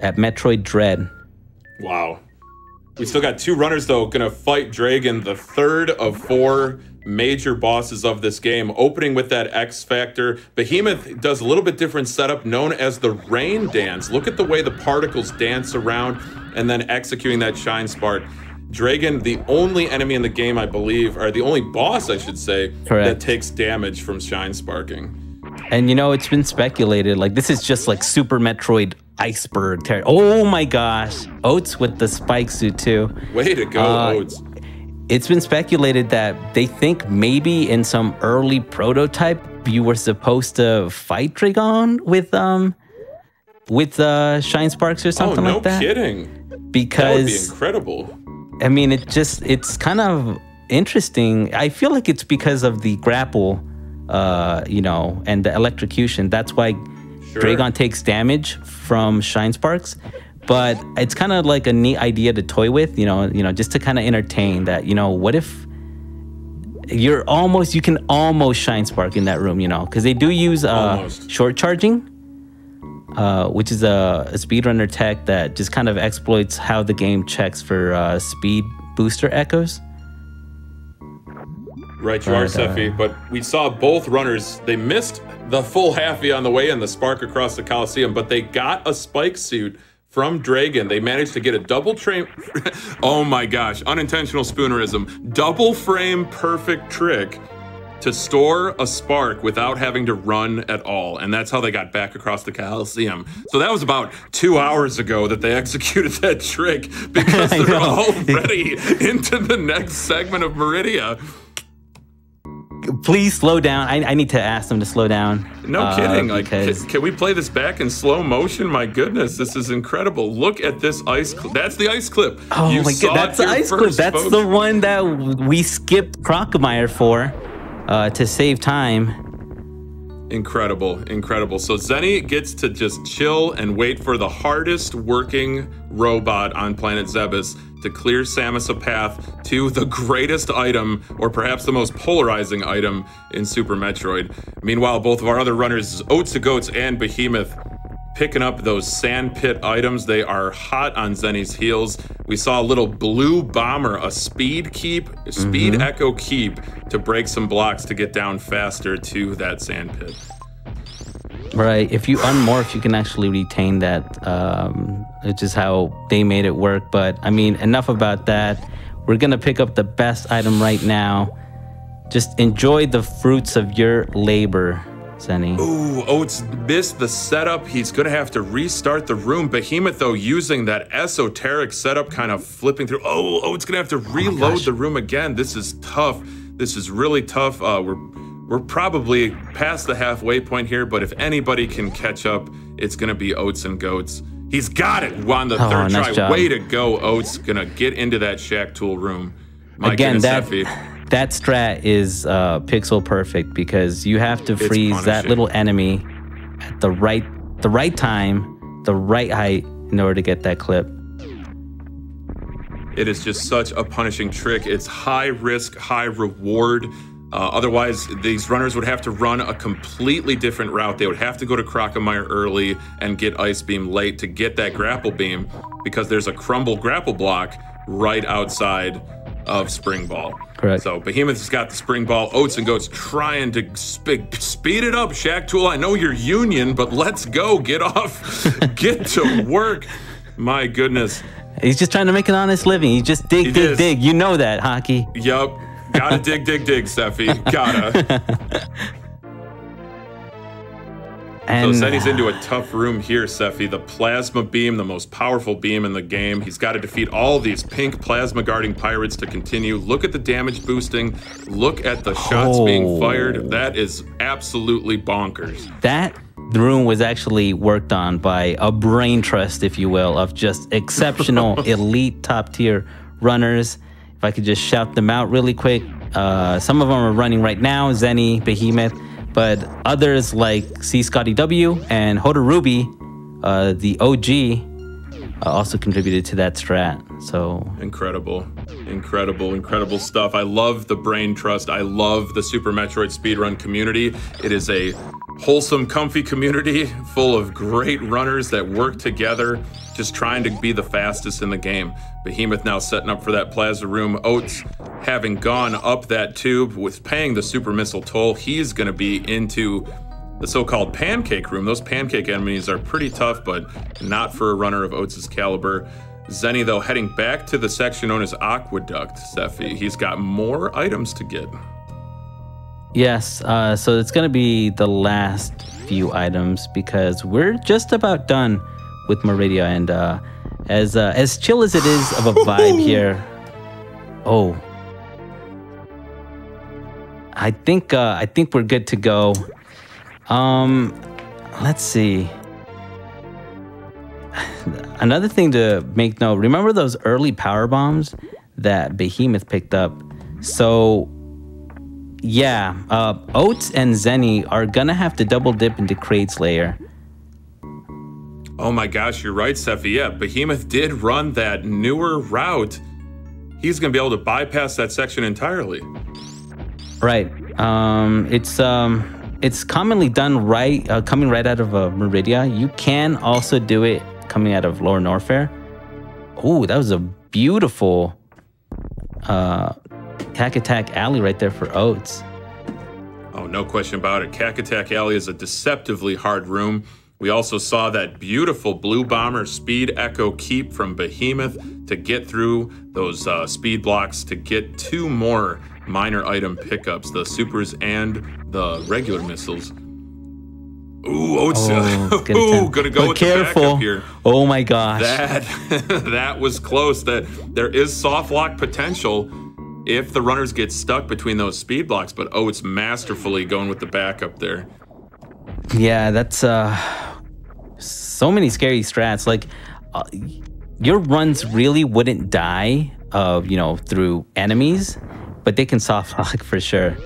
at Metroid Dread. Wow. We still got two runners though, gonna fight Draygon, the third of four major bosses of this game. Opening with that X Factor. Behemoth does a little bit different setup known as the rain dance. Look at the way the particles dance around and then executing that shine spark. Draygon, the only enemy in the game, I believe, or the only boss, I should say, Correct. that takes damage from shine sparking. And you know, it's been speculated like this is just like Super Metroid iceberg. Ter- oh my gosh, Oats with the spike suit too. Way to go, Uh, Oats. It's been speculated that they think maybe in some early prototype you were supposed to fight Draygon with um with uh Shine Sparks or Oh, something no like that. No kidding. Because that would be incredible. I mean, it just it's kind of interesting. I feel like it's because of the grapple, uh, you know, and the electrocution. That's why Sure. Draygon takes damage from Shine Sparks. But it's kind of like a neat idea to toy with, you know, you know, just to kind of entertain that, you know, what if you're almost you can almost shine spark in that room, you know, because they do use uh, Almost. short charging, uh, which is a, a speedrunner tech that just kind of exploits how the game checks for uh, speed booster echoes. Right, you are, But, uh, Seffi. But we saw both runners. They missed the full halfie on the way and the spark across the Coliseum, but they got a spike suit from Draygon. They managed to get a double train. oh my gosh, unintentional spoonerism. Double frame perfect trick to store a spark without having to run at all. And that's how they got back across the Coliseum. So that was about two hours ago that they executed that trick because they're already into the next segment of Maridia. please slow down. I, I need to ask them to slow down. No uh, kidding. Like, because can, can we play this back in slow motion? My goodness, this is incredible. Look at this ice clip. That's the ice clip. oh You my god, that's the ice clip. That's folks. the one that we skipped Crocomire for uh, to save time. Incredible, incredible. So Zeni gets to just chill and wait for the hardest working robot on planet Zebes to clear Samus a path to the greatest item, or perhaps the most polarizing item in Super Metroid. Meanwhile, both of our other runners, Oats to Otsugoats and Behemoth, picking up those sand pit items. They are hot on Zeni's heels. We saw a little blue bomber, a speed keep, speed echo keep to break some blocks to get down faster to that sand pit. Right. If you unmorph, you can actually retain that. Um, it's just how they made it work. But I mean, enough about that. We're gonna pick up the best item right now. Just enjoy the fruits of your labor, Zeni. Ooh, Oats missed the setup. He's gonna have to restart the room. Behemoth, though, using that esoteric setup, kind of flipping through. Oh, oh, Oats gonna have to reload gosh. the room again. This is tough. This is really tough. Uh, we're we're probably past the halfway point here, but if anybody can catch up, it's gonna be Oats and Goats. He's got it on the Oh, third nice try. job. Way to go, Oats. Gonna get into that Shaktool room. My Again, goodness, that. That strat is uh, pixel perfect because you have to freeze that little enemy at the right the right time, the right height in order to get that clip. It is just such a punishing trick. It's high risk, high reward. Uh, otherwise, these runners would have to run a completely different route. They would have to go to Crocomire early and get Ice Beam late to get that grapple beam because there's a crumble grapple block right outside of Spring Ball. Correct. So Behemoth's got the Spring Ball. Oats and Goats trying to sp- speed it up. Shaktool, I know you're union, but let's go. Get off. get to work. My goodness. He's just trying to make an honest living. He just dig, He dig, is. dig. You know that, hockey. Yup. Gotta dig, dig, dig, Steffi. Gotta. So And Zeni's into a tough room here, Sephi. The plasma beam, the most powerful beam in the game. He's got to defeat all these pink plasma guarding pirates to continue. Look at the damage boosting. Look at the shots being Oh. fired. That is absolutely bonkers. that the room was actually worked on by a brain trust, if you will, of just exceptional, elite, top tier runners. If I could just shout them out really quick, uh, some of them are running right now Zeni, Behemoth, but others like C. Scotty W. and Hotarubi, uh, the OG, uh, also contributed to that strat. So Incredible. Incredible, incredible stuff. I love the brain trust. I love the Super Metroid speedrun community. It is a wholesome, comfy community full of great runners that work together, just trying to be the fastest in the game. Behemoth now setting up for that plaza room. Oats having gone up that tube with paying the super missile toll, he's going to be into the so-called pancake room. Those pancake enemies are pretty tough, but not for a runner of Oats' caliber. Zeni, though, heading back to the section known as Aqueduct, Sephi. He's got more items to get. Yes, uh, so it's gonna be the last few items because we're just about done with Maridia, and uh, as uh, as chill as it is of a vibe here, oh, I think uh, I think we're good to go. Um, let's see. Another thing to make note: remember those early power bombs that Behemoth picked up? So yeah, uh, Oats and Zeni are gonna have to double dip into Kraid's Lair. Oh my gosh, you're right, Sephi. Yeah, Behemoth did run that newer route. He's going to be able to bypass that section entirely. Right. Um, it's um, it's commonly done right, uh, coming right out of uh, Maridia. You can also do it coming out of Lower Norfair. Oh, that was a beautiful uh, Cacatac Alley right there for Oats. Oh, no question about it. Cacatac Alley is a deceptively hard room. We also saw that beautiful Blue Bomber Speed Echo Keep from Behemoth to get through those uh, speed blocks to get two more minor item pickups the supers and the regular missiles. Ooh, Oats. Oh, good Ooh, gonna go But with careful. the backup here. Oh my gosh. That that was close. That there is soft lock potential if the runners get stuck between those speed blocks. But oh, it's masterfully going with the backup there. Yeah, that's uh, so many scary strats. Like, uh, your runs really wouldn't die, uh, you know, through enemies, but they can soft lock for sure.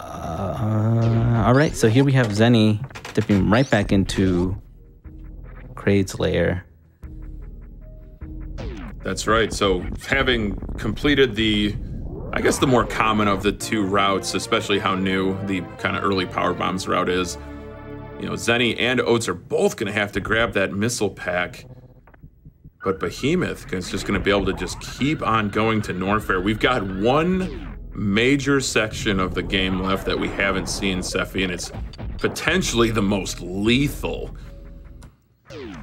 Uh, all right, so here we have Zeni dipping right back into Kraid's lair. That's right. So having completed the, I guess the more common of the two routes, especially how new the kind of early power bombs route is, you know, Zeni and Oats are both going to have to grab that missile pack. But Behemoth is just going to be able to just keep on going to Norfair. We've got one major section of the game left that we haven't seen, Sephi, and it's potentially the most lethal.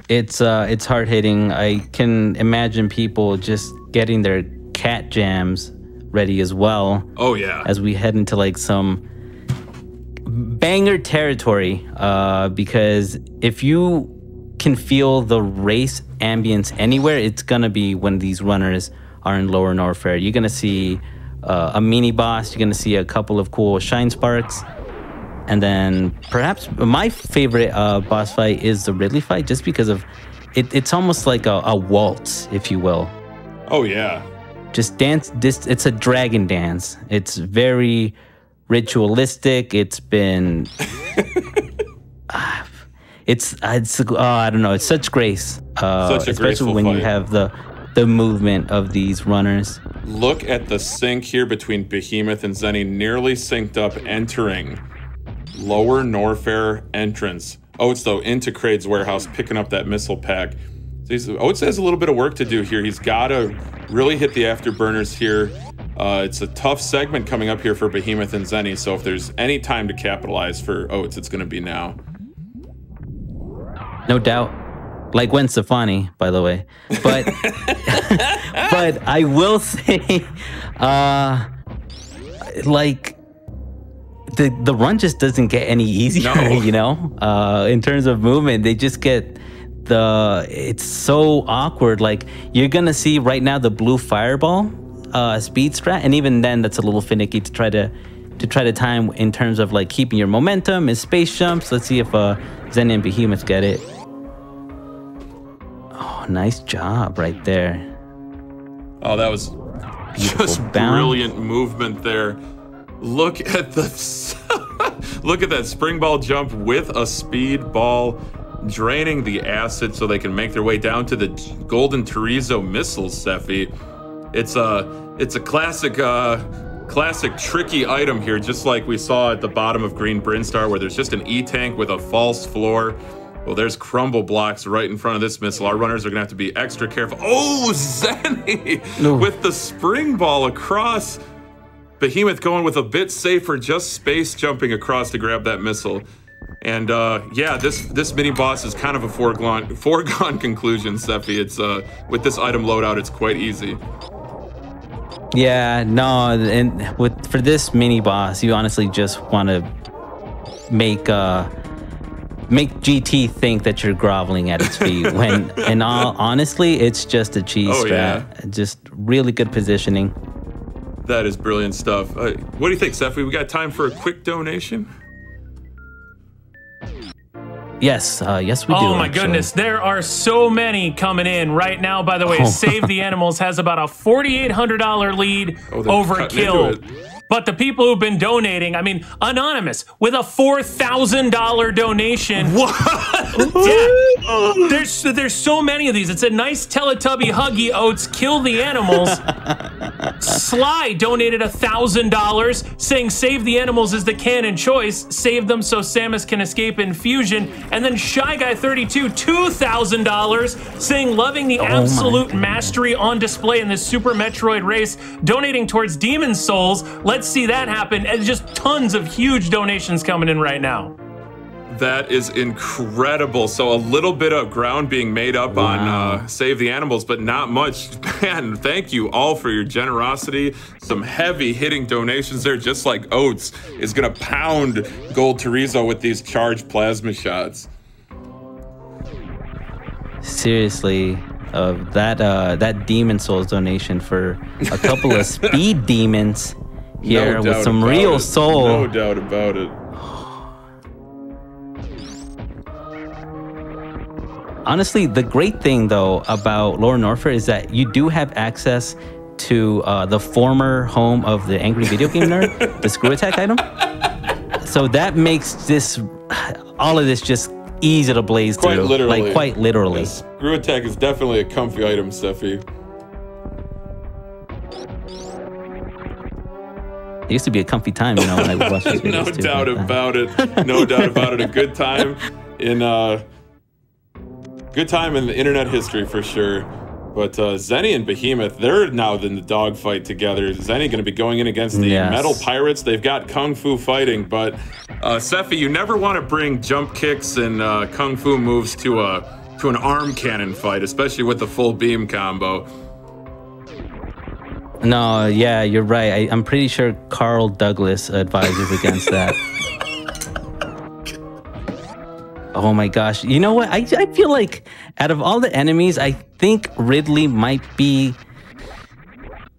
It's uh, it's hard hitting. I can imagine people just getting their cat jams ready as well. Oh yeah. As we head into like some banger territory, uh, because if you can feel the race ambience anywhere, it's gonna be when these runners are in Lower Norfair. You're gonna see uh, a mini boss. You're gonna see a couple of cool shine sparks. And then perhaps my favorite uh, boss fight is the Ridley fight, just because of it. It's almost like a, a waltz, if you will. Oh yeah. Just dance. This it's a dragon dance. It's very ritualistic. It's been. uh, it's it's uh, I don't know. It's such grace, uh, Such a especially when you have the the movement of these runners. Look at the sync here between Behemoth and Zeni, nearly synced up, entering lower Norfair entrance. oh it's though, into Kraid's warehouse, picking up that missile pack. So he's, Oats has a little bit of work to do here. He's got to really hit the afterburners here. Uh, it's a tough segment coming up here for Behemoth and Zeni, so if there's any time to capitalize for Oats, it's going to be now. No doubt. Like Gwen Stefani, by the way. But but I will say, uh, like the the run just doesn't get any easier. No. You know, uh, in terms of movement, they just get the. It's so awkward. Like you're gonna see right now the blue fireball uh, speed strat, and even then, that's a little finicky to try to to try to time in terms of like keeping your momentum and space jumps. Let's see if uh, Zen and Behemoth get it. Oh, nice job right there. Oh, that was just bounce. brilliant movement there. Look at the look at that spring ball jump with a speed ball, draining the acid so they can make their way down to the golden Torizo missiles. Sephi, it's a it's a classic. Uh, Classic tricky item here, just like we saw at the bottom of Green Brinstar, where there's just an E tank with a false floor. Well, there's crumble blocks right in front of this missile. Our runners are gonna have to be extra careful. Oh, Zeni No. with the spring ball across. Behemoth going with a bit safer, just space jumping across to grab that missile. And uh, yeah, this this mini boss is kind of a foregone foregone conclusion, Sephi. It's uh, with this item loadout, it's quite easy. Yeah, no, and with for this mini boss, you honestly just want to make uh make GT think that you're groveling at its feet. when, and all honestly, it's just a cheese Oh, strat. Just really good positioning. That is brilliant stuff. Uh, what do you think, Sephi? We got time for a quick donation? Yes, uh, yes, we do. Oh my actually. goodness, there are so many coming in right now. By the way, Oh. Save the Animals has about a $4,800 lead Oh, they're over cutting Kill. But the people who've been donating, I mean, Anonymous with a $4,000 donation. What? Yeah. There's there's so many of these. It's a nice Teletubby Huggy Oats Kill the Animals. Sly donated a thousand dollars, saying "Save the animals" is the canon choice. Save them so Samus can escape in Fusion. And then Shy Guy 32, two thousand dollars, saying loving the oh absolute mastery on display in this Super Metroid race, donating towards Demon's Souls. Let's see that happen. And just tons of huge donations coming in right now. That is incredible. So a little bit of ground being made up on uh, Save the Animals, but not much. Man, thank you all for your generosity. Some heavy hitting donations there, just like Oats is going to pound Gold Torizo with these charged plasma shots. Seriously, of that uh, that demon souls donation for a couple of speed demons here no with some real it. soul. No doubt about it. Honestly, the great thing though about Lower Norfair is that you do have access to uh, the former home of the Angry Video Game Nerd, the Screw Attack item. So that makes this, all of this just easy to blaze Quite through. literally. Like quite literally. Yes, Screw Attack is definitely a comfy item, Steffi. It used to be a comfy time, you know, when I would watch these no too, doubt uh, about it. No doubt about it. A good time in uh good time in the internet history for sure. But uh, Zeni and Behemoth, they're now in the dogfight together. Zeni going to be going in against the Yes. Metal Pirates. They've got Kung Fu fighting, but uh, Sephi, you never want to bring jump kicks and uh, Kung Fu moves to a to an arm cannon fight, especially with the full beam combo. No, yeah, you're right. I, I'm pretty sure Carl Douglas advises against that. Oh my gosh. You know what? I, I feel like out of all the enemies, I think Ridley might be,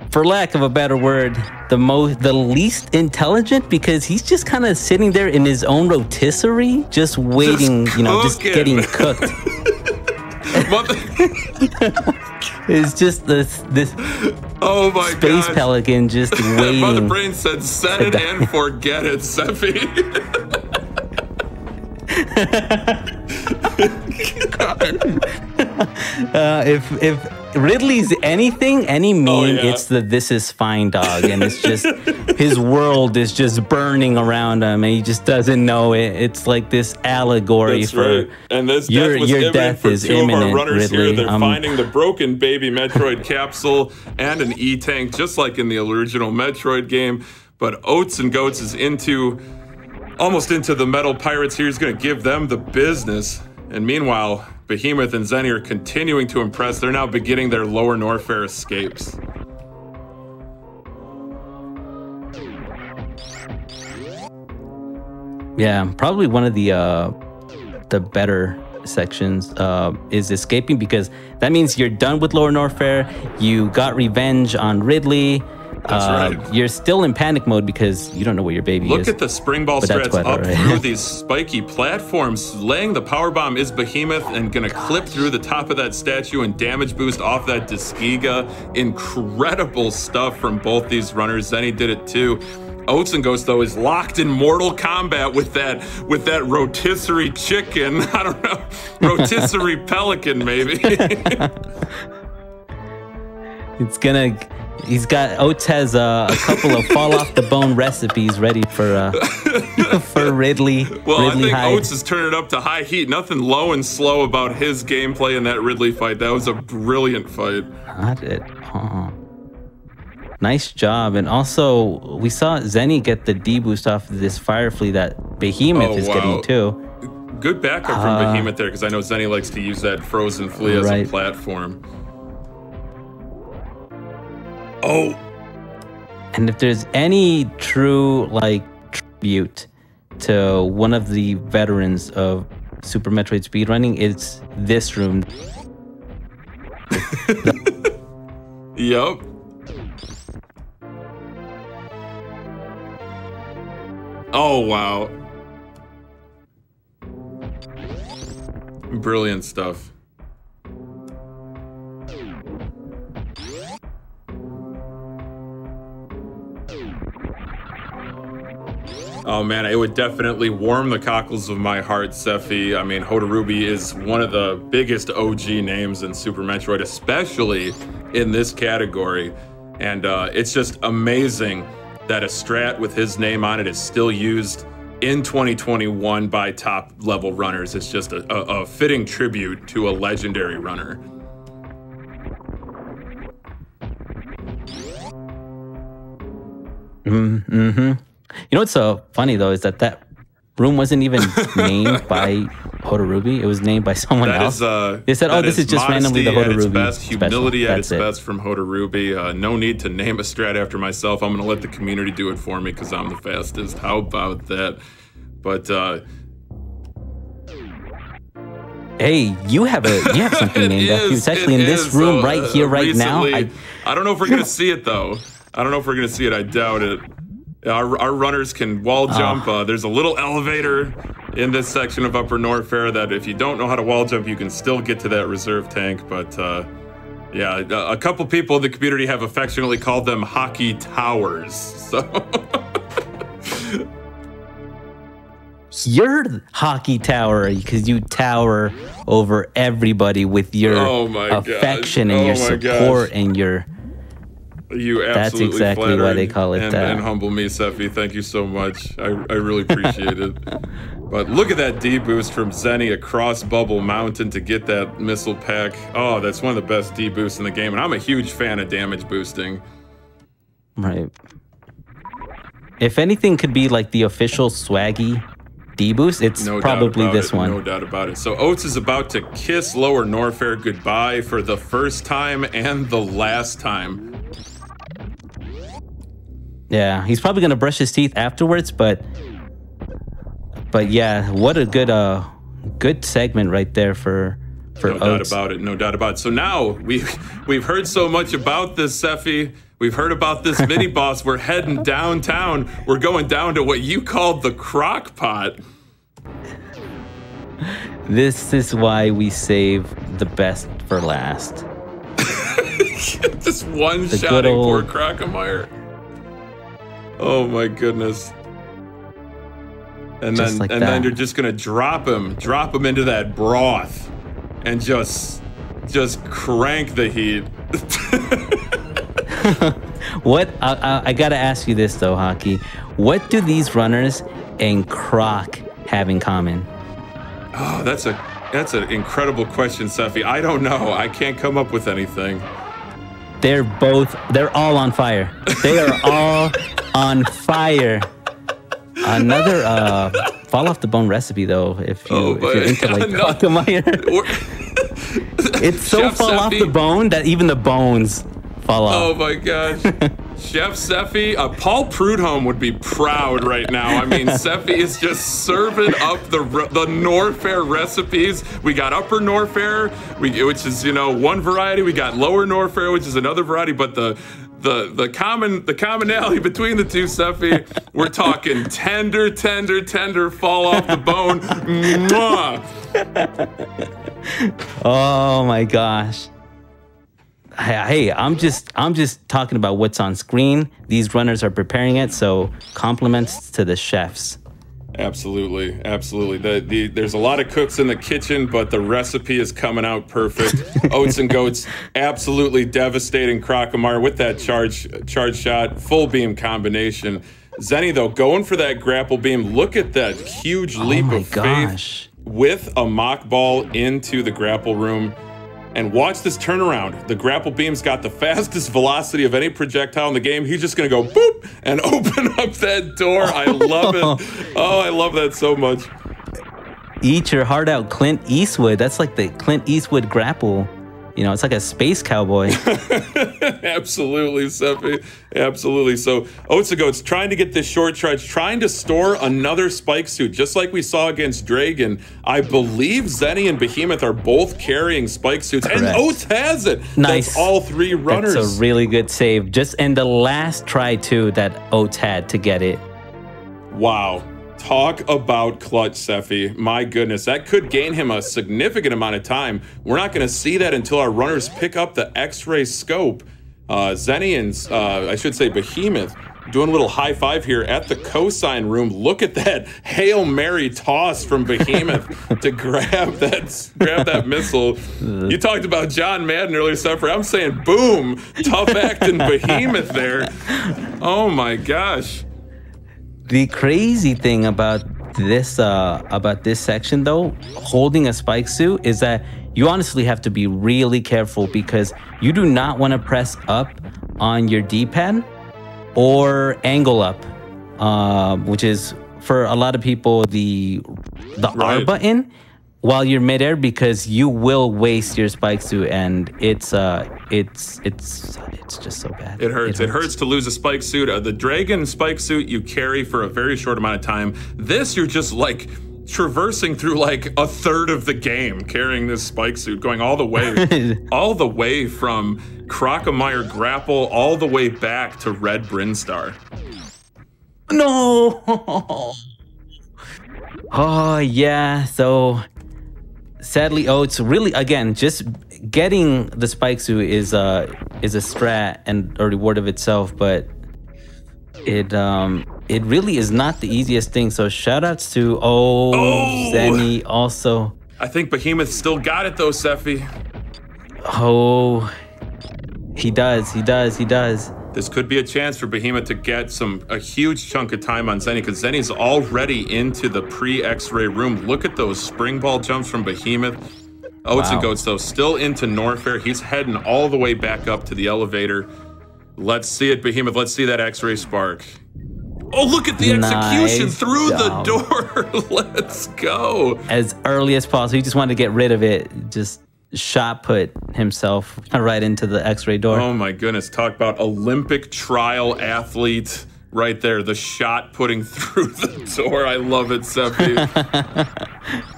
for lack of a better word, the most, the least intelligent because he's just kind of sitting there in his own rotisserie, just waiting, you know, just getting cooked. It's just this this oh my space god. pelican just waiting. Mother. Brain said, set it and forget it, Sephi. Uh, if if Ridley's anything, any meme, Oh, yeah. it's the "This is fine, dog," and it's just his world is just burning around him, and he just doesn't know it. It's like this allegory That's for right. And this your- death your death is two of our imminent, runners here. They're Um, finding the broken baby Metroid capsule and an E-tank, just like in the original Metroid game. But Oats and Goats is into almost into the Metal Pirates here. He's going to give them the business. And meanwhile, Behemoth and Zeni are continuing to impress. They're now beginning their lower Norfair escapes. yeah, probably one of the uh, the better sections uh, is escaping because that means you're done with Lower Norfair. You got revenge on Ridley. That's uh, right. You're still in panic mode because you don't know where your baby Look is. Look at the spring ball strats up alright. through these spiky platforms. Laying the power bomb is Behemoth and gonna clip through the top of that statue and damage boost off that Dessgeega. Incredible stuff from both these runners. Zeni did it too. Oats and Goats though is locked in mortal combat with that with that rotisserie chicken. I don't know, rotisserie pelican maybe. It's gonna. He's got has uh, a couple of fall off the bone recipes ready for uh, for Ridley. Well, Ridley I think Hyde. Oats is turning it up to high heat. Nothing low and slow about his gameplay in that Ridley fight. That was a brilliant fight. Not it. Oh. Nice job, and also we saw Zeni get the D boost off of this Fire Flea that Behemoth Oh, is wow. getting too. Good backup from Uh, Behemoth there because I know Zeni likes to use that frozen flea as a platform. Oh, And if there's any true like tribute to one of the veterans of Super Metroid speedrunning, it's this room. yep. Oh, wow. Brilliant stuff. Oh man, it would definitely warm the cockles of my heart, Sephi. I mean, Hotarubi is one of the biggest OG names in Super Metroid, especially in this category. And uh, it's just amazing that a strat with his name on it is still used in 2021 by top level runners. It's just a, a, a fitting tribute to a legendary runner. Mm-hmm. You know what's so funny though is that that room wasn't even named by Hotarubi. It was named by someone That else. is, uh, They said, "Oh, this is just randomly the its Hotarubi best, special." humility at That's its it. best from Hotarubi. Uh, no need to name a strat after myself. I'm going to let the community do it for me because I'm the fastest. How about that? But uh, Hey, you have a you have something named after you. It's actually it in this is, room so, right uh, here, right now. I, I don't know if we're gonna see it though. I don't know if we're gonna see it. I doubt it. Our, our runners can wall Ah. jump. Uh, there's a little elevator in this section of Upper Norfair that if you don't know how to wall jump, you can still get to that reserve tank. But uh, yeah, a, couple people in the community have affectionately called them hockey towers. So your hockey tower because you tower over everybody with your Oh affection and Oh your support gosh. and your you absolutely exactly why they call it and, that. and humble me, Sephi. Thank you so much. I, I really appreciate it. But look at that D boost from Zeni across Bubble Mountain to get that missile pack. Oh, that's one of the best D boosts in the game, and I'm a huge fan of damage boosting. right. If anything could be like the official swaggy D boost, it's No probably this it. one. No doubt about it. So Oats is about to kiss Lower Norfair goodbye for the first time and the last time. Yeah, he's probably gonna brush his teeth afterwards, but but yeah, what a good uh good segment right there for for No doubt about it. No doubt about it. So now we we've heard so much about this, Seffi. We've heard about this mini boss. We're heading downtown. We're going down to what you called the crock pot. This is why we save the best for last. Just one The good old- poor Crocomire. Oh my goodness. And Just then like and then you're just gonna drop him, drop him into that broth, and just just crank the heat. What I, I, I gotta ask you this though, Hockey. What do these runners and Croc have in common? Oh, that's a that's an incredible question, Sephi. I don't know. I can't come up with anything. They're both they're all on fire. They are all on fire. Another uh fall off the bone recipe though, if you Oh, if you're into like no. It's so Chef fall off the bone that even the bones fall off. Oh my gosh. Chef Seffi, uh, Paul Prudhomme would be proud right now. I mean, Seffi is just serving up the the Norfair recipes. We got Upper Norfair, we, which is you know one variety. We got Lower Norfair, which is another variety. But the the the common the commonality between the two Sephi, we're talking tender, tender, tender, fall off the bone. Oh my gosh. Hey, I'm just I'm just talking about what's on screen. These runners are preparing it, so compliments to the chefs. Absolutely, absolutely. The, the there's a lot of cooks in the kitchen, but the recipe is coming out perfect. Oats and goats, absolutely devastating Crocomire with that charge charge shot, full beam combination. Zeni though, going for that grapple beam. Look at that huge oh leap oh of faith with a mock ball into the grapple room. And watch this turnaround. The grapple beam's got the fastest velocity of any projectile in the game. He's just gonna go boop and open up that door. I love it. Oh, I love that so much. Eat your heart out, Clint Eastwood. That's like the Clint Eastwood grapple. You know, it's like a space cowboy. Absolutely, Sephi. Absolutely. So Otsugo's trying to get this short charge, trying to store another spike suit, just like we saw against Draygon. I believe Zeni and Behemoth are both carrying spike suits, and Correct. Oats has it. Nice. That's all three runners. That's a really good save. Just in the last try too that Oats had to get it. Wow. Talk about clutch, Sephi. My goodness, that could gain him a significant amount of time. We're not going to see that until our runners pick up the X-ray scope. Uh, Zeni and, uh, I should say, Behemoth doing a little high five here at the cosine room. Look at that Hail Mary toss from Behemoth to grab that grab that missile. You talked about John Madden earlier, Sephi. I'm saying boom, tough acting Behemoth there. Oh my gosh. The crazy thing about this uh about this section though, holding a spike suit is that you honestly have to be really careful because you do not want to press up on your D-pad or angle up, uh, which is for a lot of people the the R button while you're midair because you will waste your spike suit and it's uh it's it's it's just so bad. It hurts. It hurts to lose a spike suit. Uh, the Draygon spike suit you carry for a very short amount of time. This you're just like traversing through like a third of the game carrying this spike suit, going all the way, all the way from Crocomire Grapple all the way back to Red Brinstar. No. Oh yeah. So sadly, Oats really again just getting the spike suit is uh is a strat and a reward of itself, but it um it really is not the easiest thing. So shout outs to oh, Oh! Zeni also. I think Behemoth still got it though, Sephi. Oh he does, he does, he does. This could be a chance for Behemoth to get some a huge chunk of time on Zeni because Zeni's already into the pre-X-ray room. Look at those spring ball jumps from Behemoth. Oh, Oats and Wow. Goats though still into Norfair. He's heading all the way back up to the elevator. Let's see it, Behemoth. Let's see that X-ray spark. Oh, look at the execution Nice through job. the door. Let's go. As early as possible. He just wanted to get rid of it. Just shot put himself right into the x-ray door. Oh my goodness, talk about Olympic trial athlete right there. The shot putting through the door. I love it, Sephi.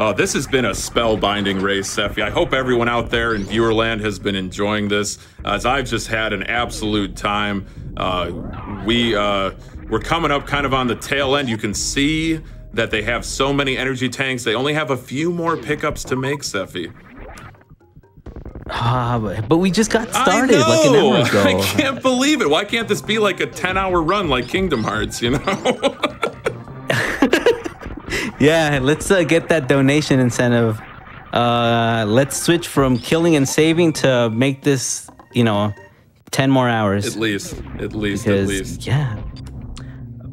Oh, this has been a spellbinding race, Sephi. I hope everyone out there in viewerland has been enjoying this, as I've just had an absolute time. Uh, we uh, we're coming up kind of on the tail end. You can see that they have so many energy tanks. They only have a few more pickups to make, Sephi. Ah, but, we just got started I know. like an hour ago. I can't believe it. Why can't this be like a 10 hour run like Kingdom Hearts, you know? Yeah, let's uh, get that donation incentive. Uh, let's switch from killing and saving to make this, you know, 10 more hours. at least, at least, at because, least. yeah.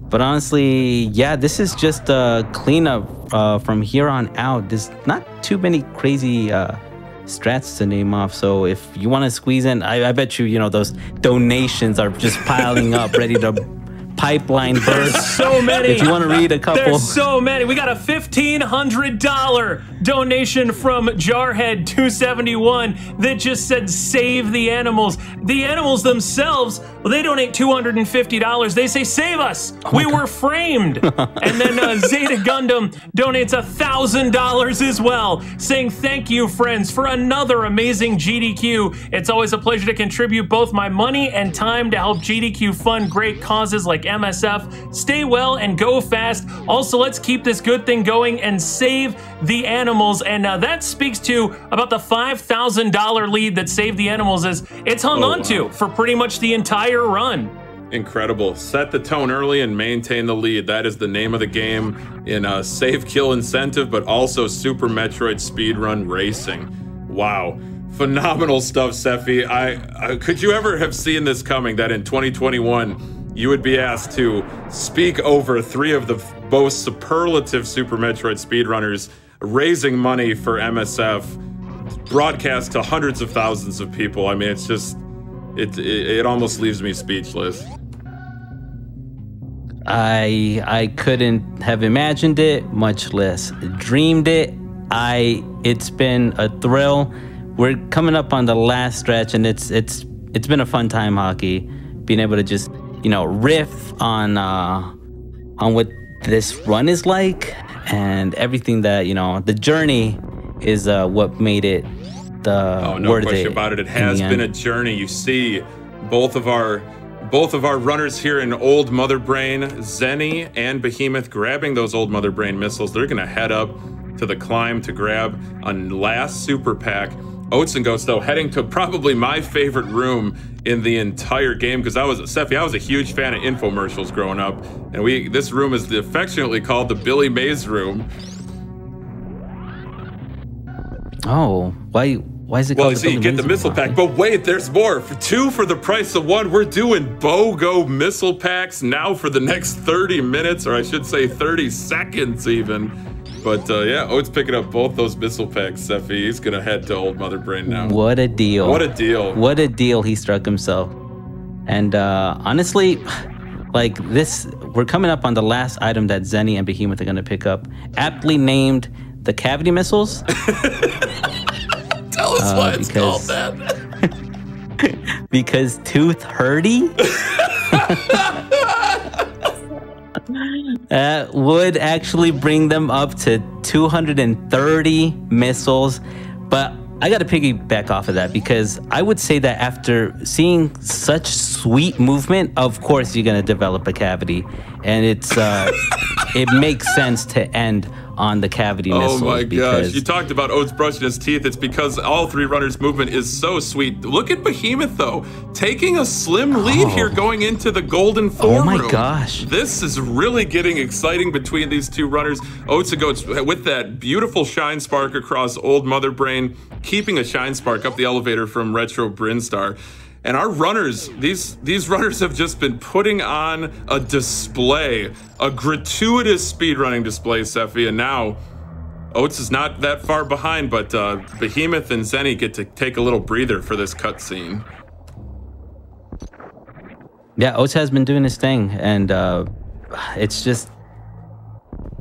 But honestly, yeah, this is just a cleanup uh, from here on out. There's not too many crazy uh, strats to name off. So if you want to squeeze in, I, I bet you, you know, those donations are just piling up, ready to pipeline burst. So many. If you want to read a couple. There's so many. We got a $1,500 donation from Jarhead271 that just said save the animals. The animals themselves, well, they donate $250. They say save us. we were framed. and then uh, Zeta Gundam donates $1,000 as well, saying thank you, friends, for another amazing GDQ. It's always a pleasure to contribute both my money and time to help GDQ fund great causes like MSF. Stay well and go fast. Also, let's keep this good thing going and save the animals. And uh, that speaks to about the $5,000 lead that Save the Animals is. It's hung Oh, on to for pretty much the entire run. Incredible. Set the tone early and maintain the lead. That is the name of the game in uh, Save Kill Incentive, but also Super Metroid Speedrun Racing. Wow. Phenomenal stuff, Seffi. I, I could you ever have seen this coming that in 2021 you would be asked to speak over three of the most superlative Super Metroid speedrunners, raising money for MSF, broadcast to hundreds of thousands of people. I mean, it's just it it, it almost leaves me speechless. I I couldn't have imagined it, much less dreamed it. I it's been a thrill. We're coming up on the last stretch, and it's it's it's been a fun time hockey, being able to just you know riff on uh, on what this run is like and everything that you know the journey is uh, what made it the Oh, no question it about it. It has been a journey. You see, both of our both of our runners here in Old Mother Brain, Zeni and Behemoth, grabbing those Old Mother Brain missiles. They're gonna head up to the climb to grab a last super pack. Oats and Goats, though, heading to probably my favorite room in the entire game because I was Sephi, I was a huge fan of infomercials growing up, and we this room is affectionately called the Billy Mays room. oh why why is it Well, called see, you get the missile pack, but wait, there's more. For two for the price of one, we're doing BOGO missile packs now for the next 30 minutes, or I should say 30 seconds even. But uh, yeah, Oat's picking up both those missile packs, Sephi. He's gonna head to Old Mother Brain now. What a deal! What a deal. What a deal he struck himself. And uh, honestly, like this, we're coming up on the last item that Zeni and Behemoth are gonna pick up, aptly named the cavity missiles. Tell us why it's called because- that. because tooth hurdy. That would actually bring them up to 230 missiles. But I got to piggyback off of that because I would say that after seeing such sweet movement, of course you're going to develop a cavity, and it's uh, it makes sense to end on the cavity Oh missiles. my gosh. You talked about Oats brushing his teeth. It's because all three runners' movement is so sweet. Look at Behemoth, though, taking a slim lead here oh. going into the Golden Four Oh my room. gosh. This is really getting exciting between these two runners. Oats Goats with that beautiful shine spark across Old Mother Brain, keeping a shine spark up the elevator from Retro Brinstar. And our runners, these these runners have just been putting on a display, a gratuitous speedrunning display, Sephi, and now Oats is not that far behind, but uh, Behemoth and Zeni get to take a little breather for this cutscene. Yeah, Oats has been doing his thing, and uh, it's just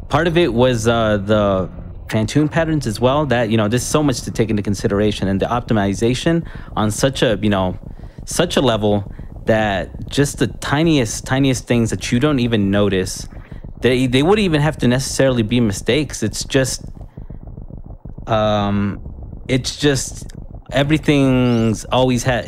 part of it was uh, the Phantoon patterns as well. That you know, there's so much to take into consideration, and the optimization on such a you know, such a level that just the tiniest, tiniest things that you don't even notice, they they wouldn't even have to necessarily be mistakes. It's just, um, it's just everything's always had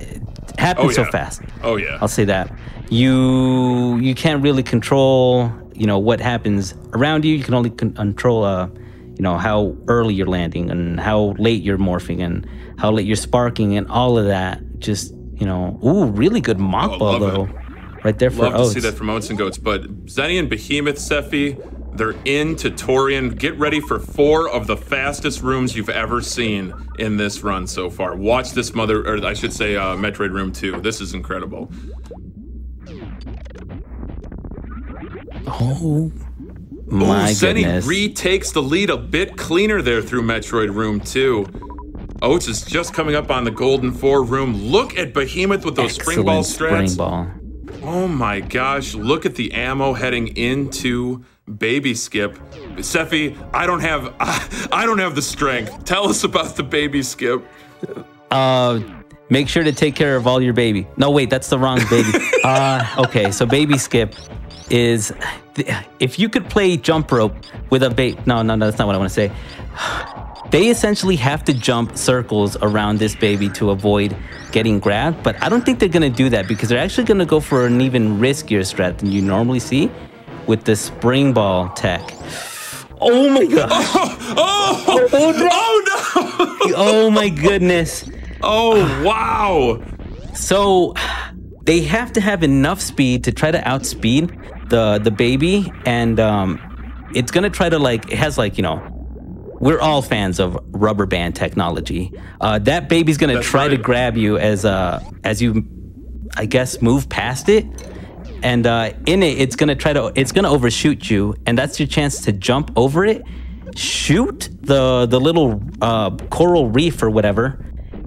happens Oh, so fast. Oh yeah. I'll say that. You you can't really control, you know, what happens around you. You can only con- control uh, you know, how early you're landing and how late you're morphing and how late you're sparking and all of that. Just, you know, ooh, really good mock Oh, ball love it. though. Right there for Love Oats. to see that from Oats and Goats. But Zeni and Behemoth Sephi, they're into Tourian. Get ready for four of the fastest rooms you've ever seen in this run so far. Watch this mother, or I should say, uh, Metroid Room 2. This is incredible. Oh my Ooh, Zeni goodness. retakes the lead a bit cleaner there through Metroid Room 2. Oats is just coming up on the Golden Four room. Look at Behemoth with those spring ball Excellent strats. spring ball. Oh my gosh, look at the ammo heading into Baby Skip. Seffi, I don't have I don't have the strength. Tell us about the Baby Skip. Uh, make sure to take care of all your baby. No, wait, that's the wrong baby. uh, okay, so baby skip is if you could play jump rope with a baby. No, no, no, that's not what I want to say. They essentially have to jump circles around this baby to avoid getting grabbed, but I don't think they're gonna do that because they're actually gonna go for an even riskier strat than you normally see with the spring ball tech. Oh my god! Oh, oh no! Oh my goodness! Oh wow! So they have to have enough speed to try to outspeed the the baby, and um, it's gonna try to like it has like you know. We're all fans of rubber band technology. Uh, that baby's gonna That's try to grab you as uh as you, I guess, move past it, and uh, in it, it's gonna try to it's gonna overshoot you, and that's your chance to jump over it, shoot the the little uh, coral reef or whatever,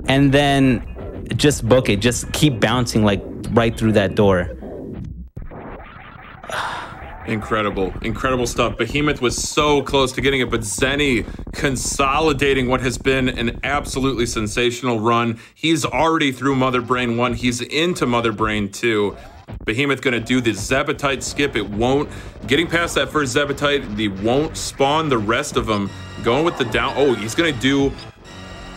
and then just book it. Just keep bouncing like right through that door. Incredible, incredible stuff. Behemoth was so close to getting it, but Zeni consolidating what has been an absolutely sensational run. He's already through Mother Brain 1, he's into Mother Brain 2. Behemoth gonna do the Zebetite skip. It won't, getting past that first Zebetite, the won't spawn the rest of them. Going with the down, oh, he's gonna do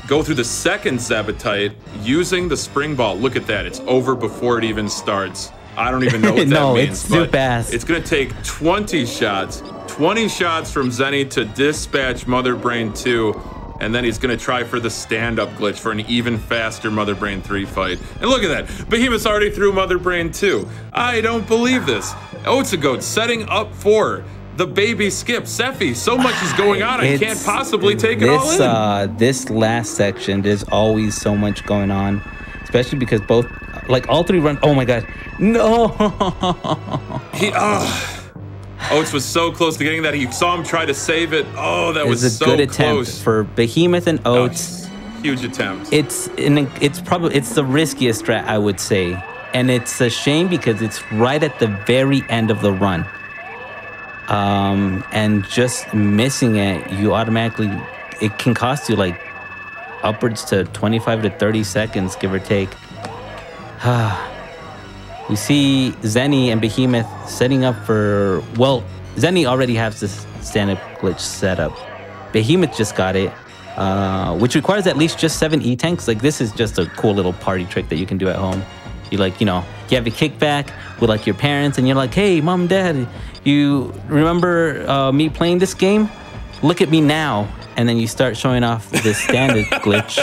go through the second Zebetite using the spring ball. Look at that. It's over before it even starts. I don't even know what No, that means. it's too fast. It's going to take 20 shots. 20 shots from Zeni to dispatch Mother Brain 2. And then he's going to try for the stand up glitch for an even faster Mother Brain 3 fight. And look at that. Behemoth's already through Mother Brain 2. I don't believe this. Otsugoat setting up for the baby skip. Sephi, so much is going on. I can't possibly take it all in. uh this last section there's always so much going on especially because both like all three run oh my god no He, oh. Oats was so close to getting that. He saw him try to save it. Oh, that it was, was a so good attempt close. for behemoth and oats Huge attempt. it's an, it's probably it's the riskiest strat i would say and it's a shame because it's right at the very end of the run um and just missing it you automatically it can cost you like upwards to 25 to 30 seconds give or take we see Zeni and Behemoth setting up for. Well, Zeni already has this stand-up glitch set up. Behemoth just got it, uh, which requires at least just seven E tanks. Like this is just a cool little party trick that you can do at home. You like, you know, you have a kickback with like your parents, and you're like, "Hey, mom, dad, you remember uh, me playing this game? Look at me now!" And then you start showing off this standard glitch.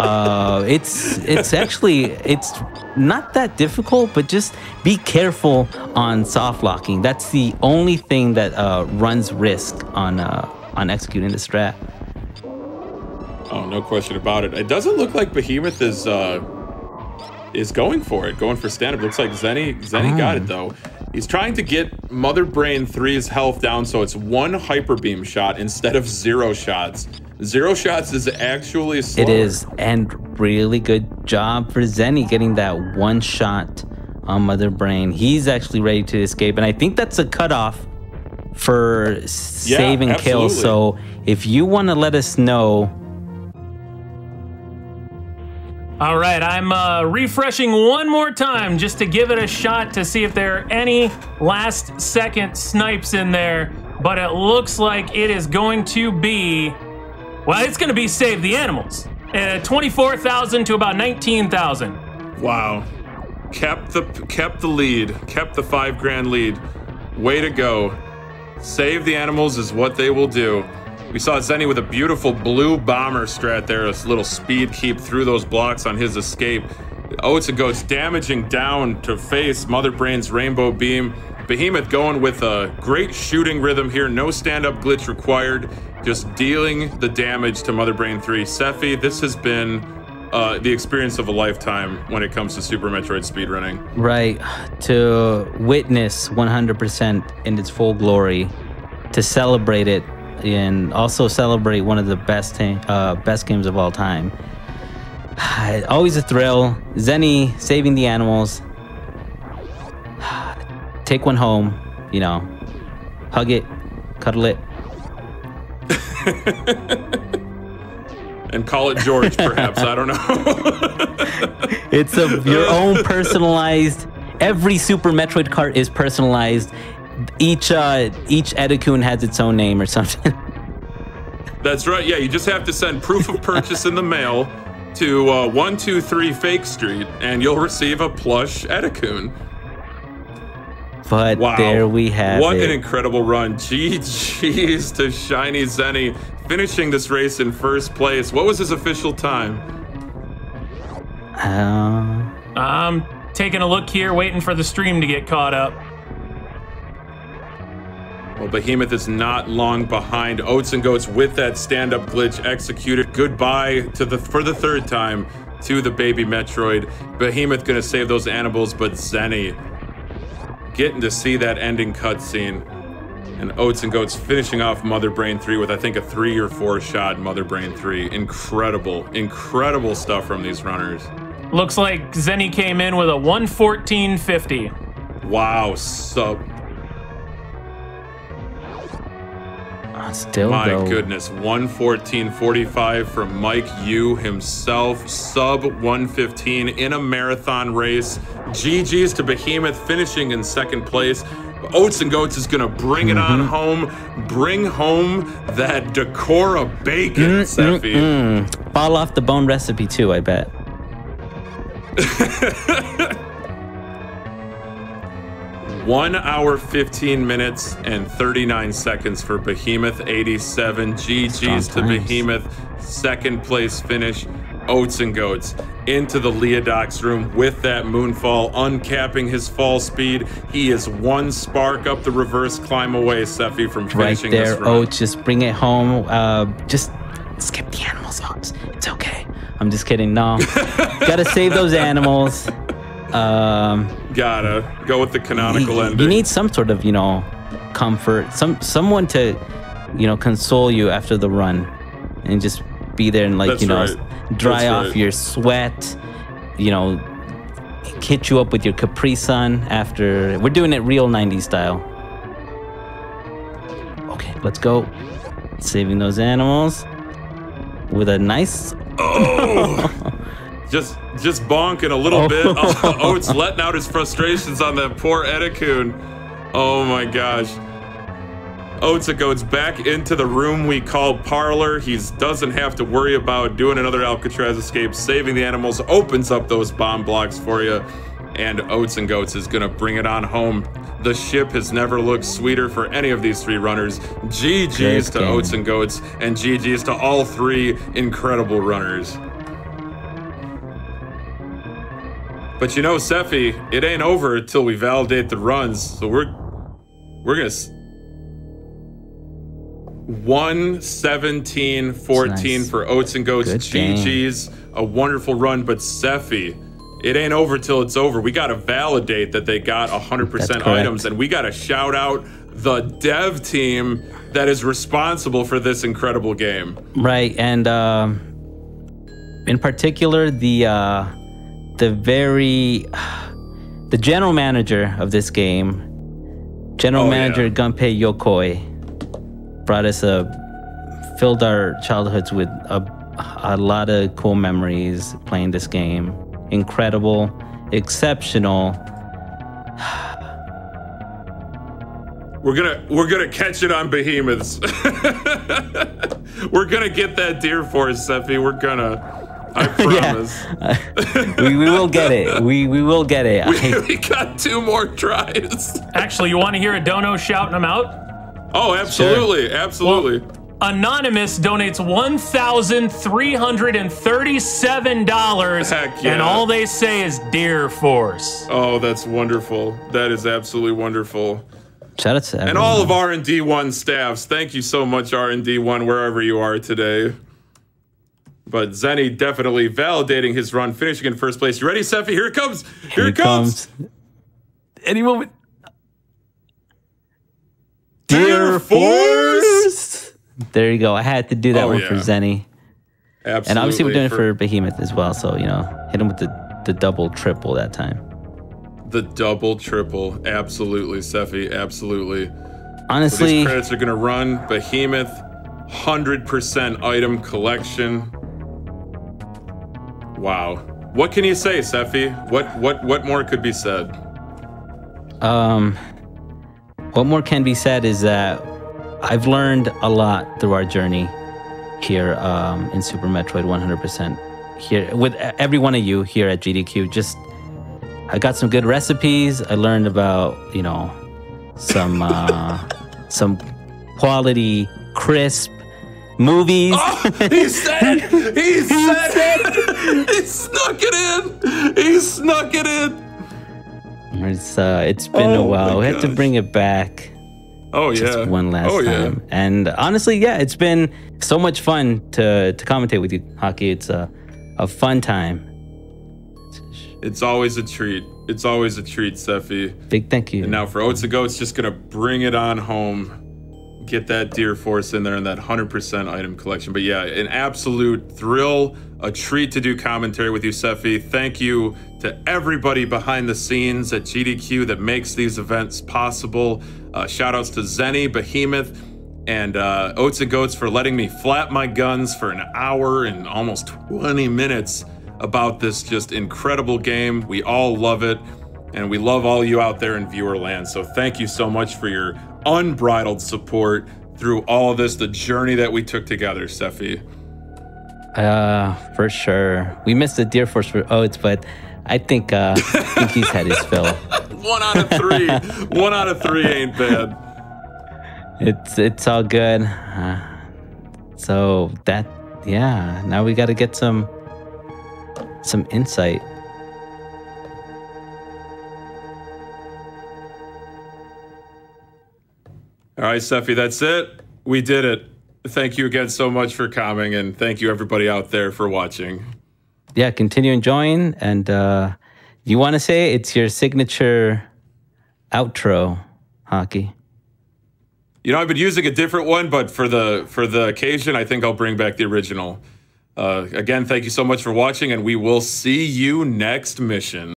Uh, it's it's actually it's not that difficult, but just be careful on soft locking. That's the only thing that uh, runs risk on uh, on executing the strat. Oh, no question about it. It doesn't look like Behemoth is uh, is going for it, going for stand up. Looks like Zeni Zeni got it though. He's trying to get Mother Brain 3's health down so it's one hyper beam shot instead of zero shots. Zero shots is actually slower. It is, and really good job for Zeni getting that one shot on Mother Brain. He's actually ready to escape, and I think that's a cutoff for save and kill. So if you want to let us know, All right, I'm uh, refreshing one more time just to give it a shot to see if there are any last second snipes in there. But it looks like it is going to be, well, it's going to be Save the Animals. Uh, 24,000 to about 19,000. Wow. Kept the kept the lead. Kept the five grand lead. Way to go. Save the animals is what they will do. We saw Zeni with a beautiful blue bomber strat there, a little speed keep through those blocks on his escape. Oats and Goats damaging down to face Mother Brain's Rainbow Beam. Behemoth going with a great shooting rhythm here, no stand-up glitch required, just dealing the damage to Mother Brain 3. Sephi, this has been uh, the experience of a lifetime when it comes to Super Metroid speedrunning. right, to witness 100% in its full glory, to celebrate it, and also celebrate one of the best uh, best games of all time. Always a thrill. Zeni saving the animals. Take one home, you know, hug it, cuddle it. And call it George, perhaps. I don't know. It's a your own personalized. Every Super Metroid cart is personalized. Each uh, each Etecoon has its own name or something. That's right. Yeah, you just have to send proof of purchase in the mail to uh, 123 Fake Street, and you'll receive a plush Etecoon. But Wow. there we have it. What it. an incredible run. GG's to Shiny Zeni, finishing this race in first place. What was his official time? Uh, I'm taking a look here, waiting for the stream to get caught up. Well, Behemoth is not long behind. Oats and Goats with that stand-up glitch executed. Goodbye to the for the third time to the baby Metroid. Behemoth gonna save those animals, but Zeni getting to see that ending cutscene. And Oats and Goats finishing off Mother Brain 3 with I think a three or four shot Mother Brain 3. Incredible, incredible stuff from these runners. Looks like Zeni came in with a 114.50. Wow, sub still My though. goodness, 114.45 from Mike Yu himself, sub 115 in a marathon race. GG's to Behemoth finishing in second place. Oats and Goats is going to bring it on home, bring home that Dachora bacon. Mm, fall off the bone recipe too. I bet. One hour, 15 minutes, and 39 seconds for Behemoth 87. GG's to times. Behemoth. Second place finish. Oats and Goats into the Leodox room with that moonfall, uncapping his fall speed. He is one spark up the reverse climb away, Sephi, from Right finishing this there. run. Oh, just bring it home. Uh, just skip the animals, Oats. It's okay. I'm just kidding. No, gotta save those animals. Um, Gotta go with the canonical you, ending. you need some sort of you know comfort some someone to you know console you after the run and just be there and like That's you know right. dry That's off right. your sweat you know hit you up with your capri sun after we're doing it real 90s style okay let's go saving those animals with a nice just just bonking a little bit. Oh. Oats letting out his frustrations on that poor Etecoon. Oh my gosh. Oatsa goes back into the room we call parlor. He doesn't have to worry about doing another Alcatraz escape, saving the animals, opens up those bomb blocks for you. And Oats and Goats is gonna bring it on home. The ship has never looked sweeter for any of these three runners. GG's Great to game. Oats and Goats, and GG's to all three incredible runners. But you know, Seffi, it ain't over until we validate the runs. So we're we're gonna s- 117 14 Nice. for Oats and Goats. Good game. GG's a wonderful run, but Seffi, it ain't over till it's over. We gotta validate that they got 100% items, and we gotta shout out the dev team that is responsible for this incredible game. Right, and um, in particular, the uh, the very the general manager of this game, general Oh, manager yeah. Gunpei Yokoi, brought us a filled our childhoods with a a lot of cool memories playing this game. Incredible, exceptional. We're gonna we're gonna catch it on behemoths. we're gonna get that deer for us, Sephi. We're gonna. I promise. we, we will get it. We we will get it. I- we got two more tries. Actually, you want to hear a dono shouting them out? Oh, absolutely, absolutely. Anonymous donates $1,337. Heck yeah. And all they say is "Deer Force. oh, that's wonderful. That is absolutely wonderful. Shout out to And all of R and D one staffs, thank you so much, R and D one, wherever you are today. But Zeni definitely validating his run, finishing in first place. You ready, Seffi? Here it comes. Here, it comes. Any moment. Deer Force. There you go. I had to do that Oh, one for. Zeni. Absolutely. And obviously we're doing it for Behemoth as well. So, you know, hit him with the, the double, triple that time. the double, triple. Absolutely, Seffi. Absolutely. So Honestly, these credits are going to run Behemoth, 100% item collection. Wow. What can you say, Sephi? What what what more could be said? um, what more can be said is that I've learned a lot through our journey here um, in Super Metroid 100%. Here with every one of you here at GDQ. Just, I got some good recipes. I learned about, you know, some uh, some quality, crisp movies. he said it! He said it! he snuck it in! He snuck it in! It's uh, it's been a Oh while. We have to bring it back Oh just yeah. one last oh, time. And honestly, yeah, it's been so much fun to to commentate with you, Hockey. It's a a fun time. It's always a treat. It's always a treat, Sephi. Big thank you. And now for Oats to Go, it's just gonna bring it on home. Get that Deer Force in there and that 100% item collection. But yeah, an absolute thrill, a treat to do commentary with you, Sephi. Thank you to everybody behind the scenes at GDQ that makes these events possible. Uh, shout outs to Zeni, Behemoth, and uh, Oats and Goats for letting me flap my guns for an hour and almost 20 minutes about this just incredible game. We all love it. And we love all you out there in viewer land. So thank you so much for your unbridled support through all of this, the journey that we took together, Steffi. Uh, for sure. We missed the Deer Force for Oats, but I think uh, I think he's had his fill. One out of three. One out of three ain't bad. It's it's all good. Uh, so that yeah. Now we got to get some some insight. All right, Steffi, that's it. We did it. Thank you again so much for coming, and thank you everybody out there for watching. Yeah, continue enjoying. And uh, you want to say it's your signature outro, hockey. You know, I've been using a different one, but for the for the occasion, I think I'll bring back the original. Uh, again, thank you so much for watching, and we will see you next mission.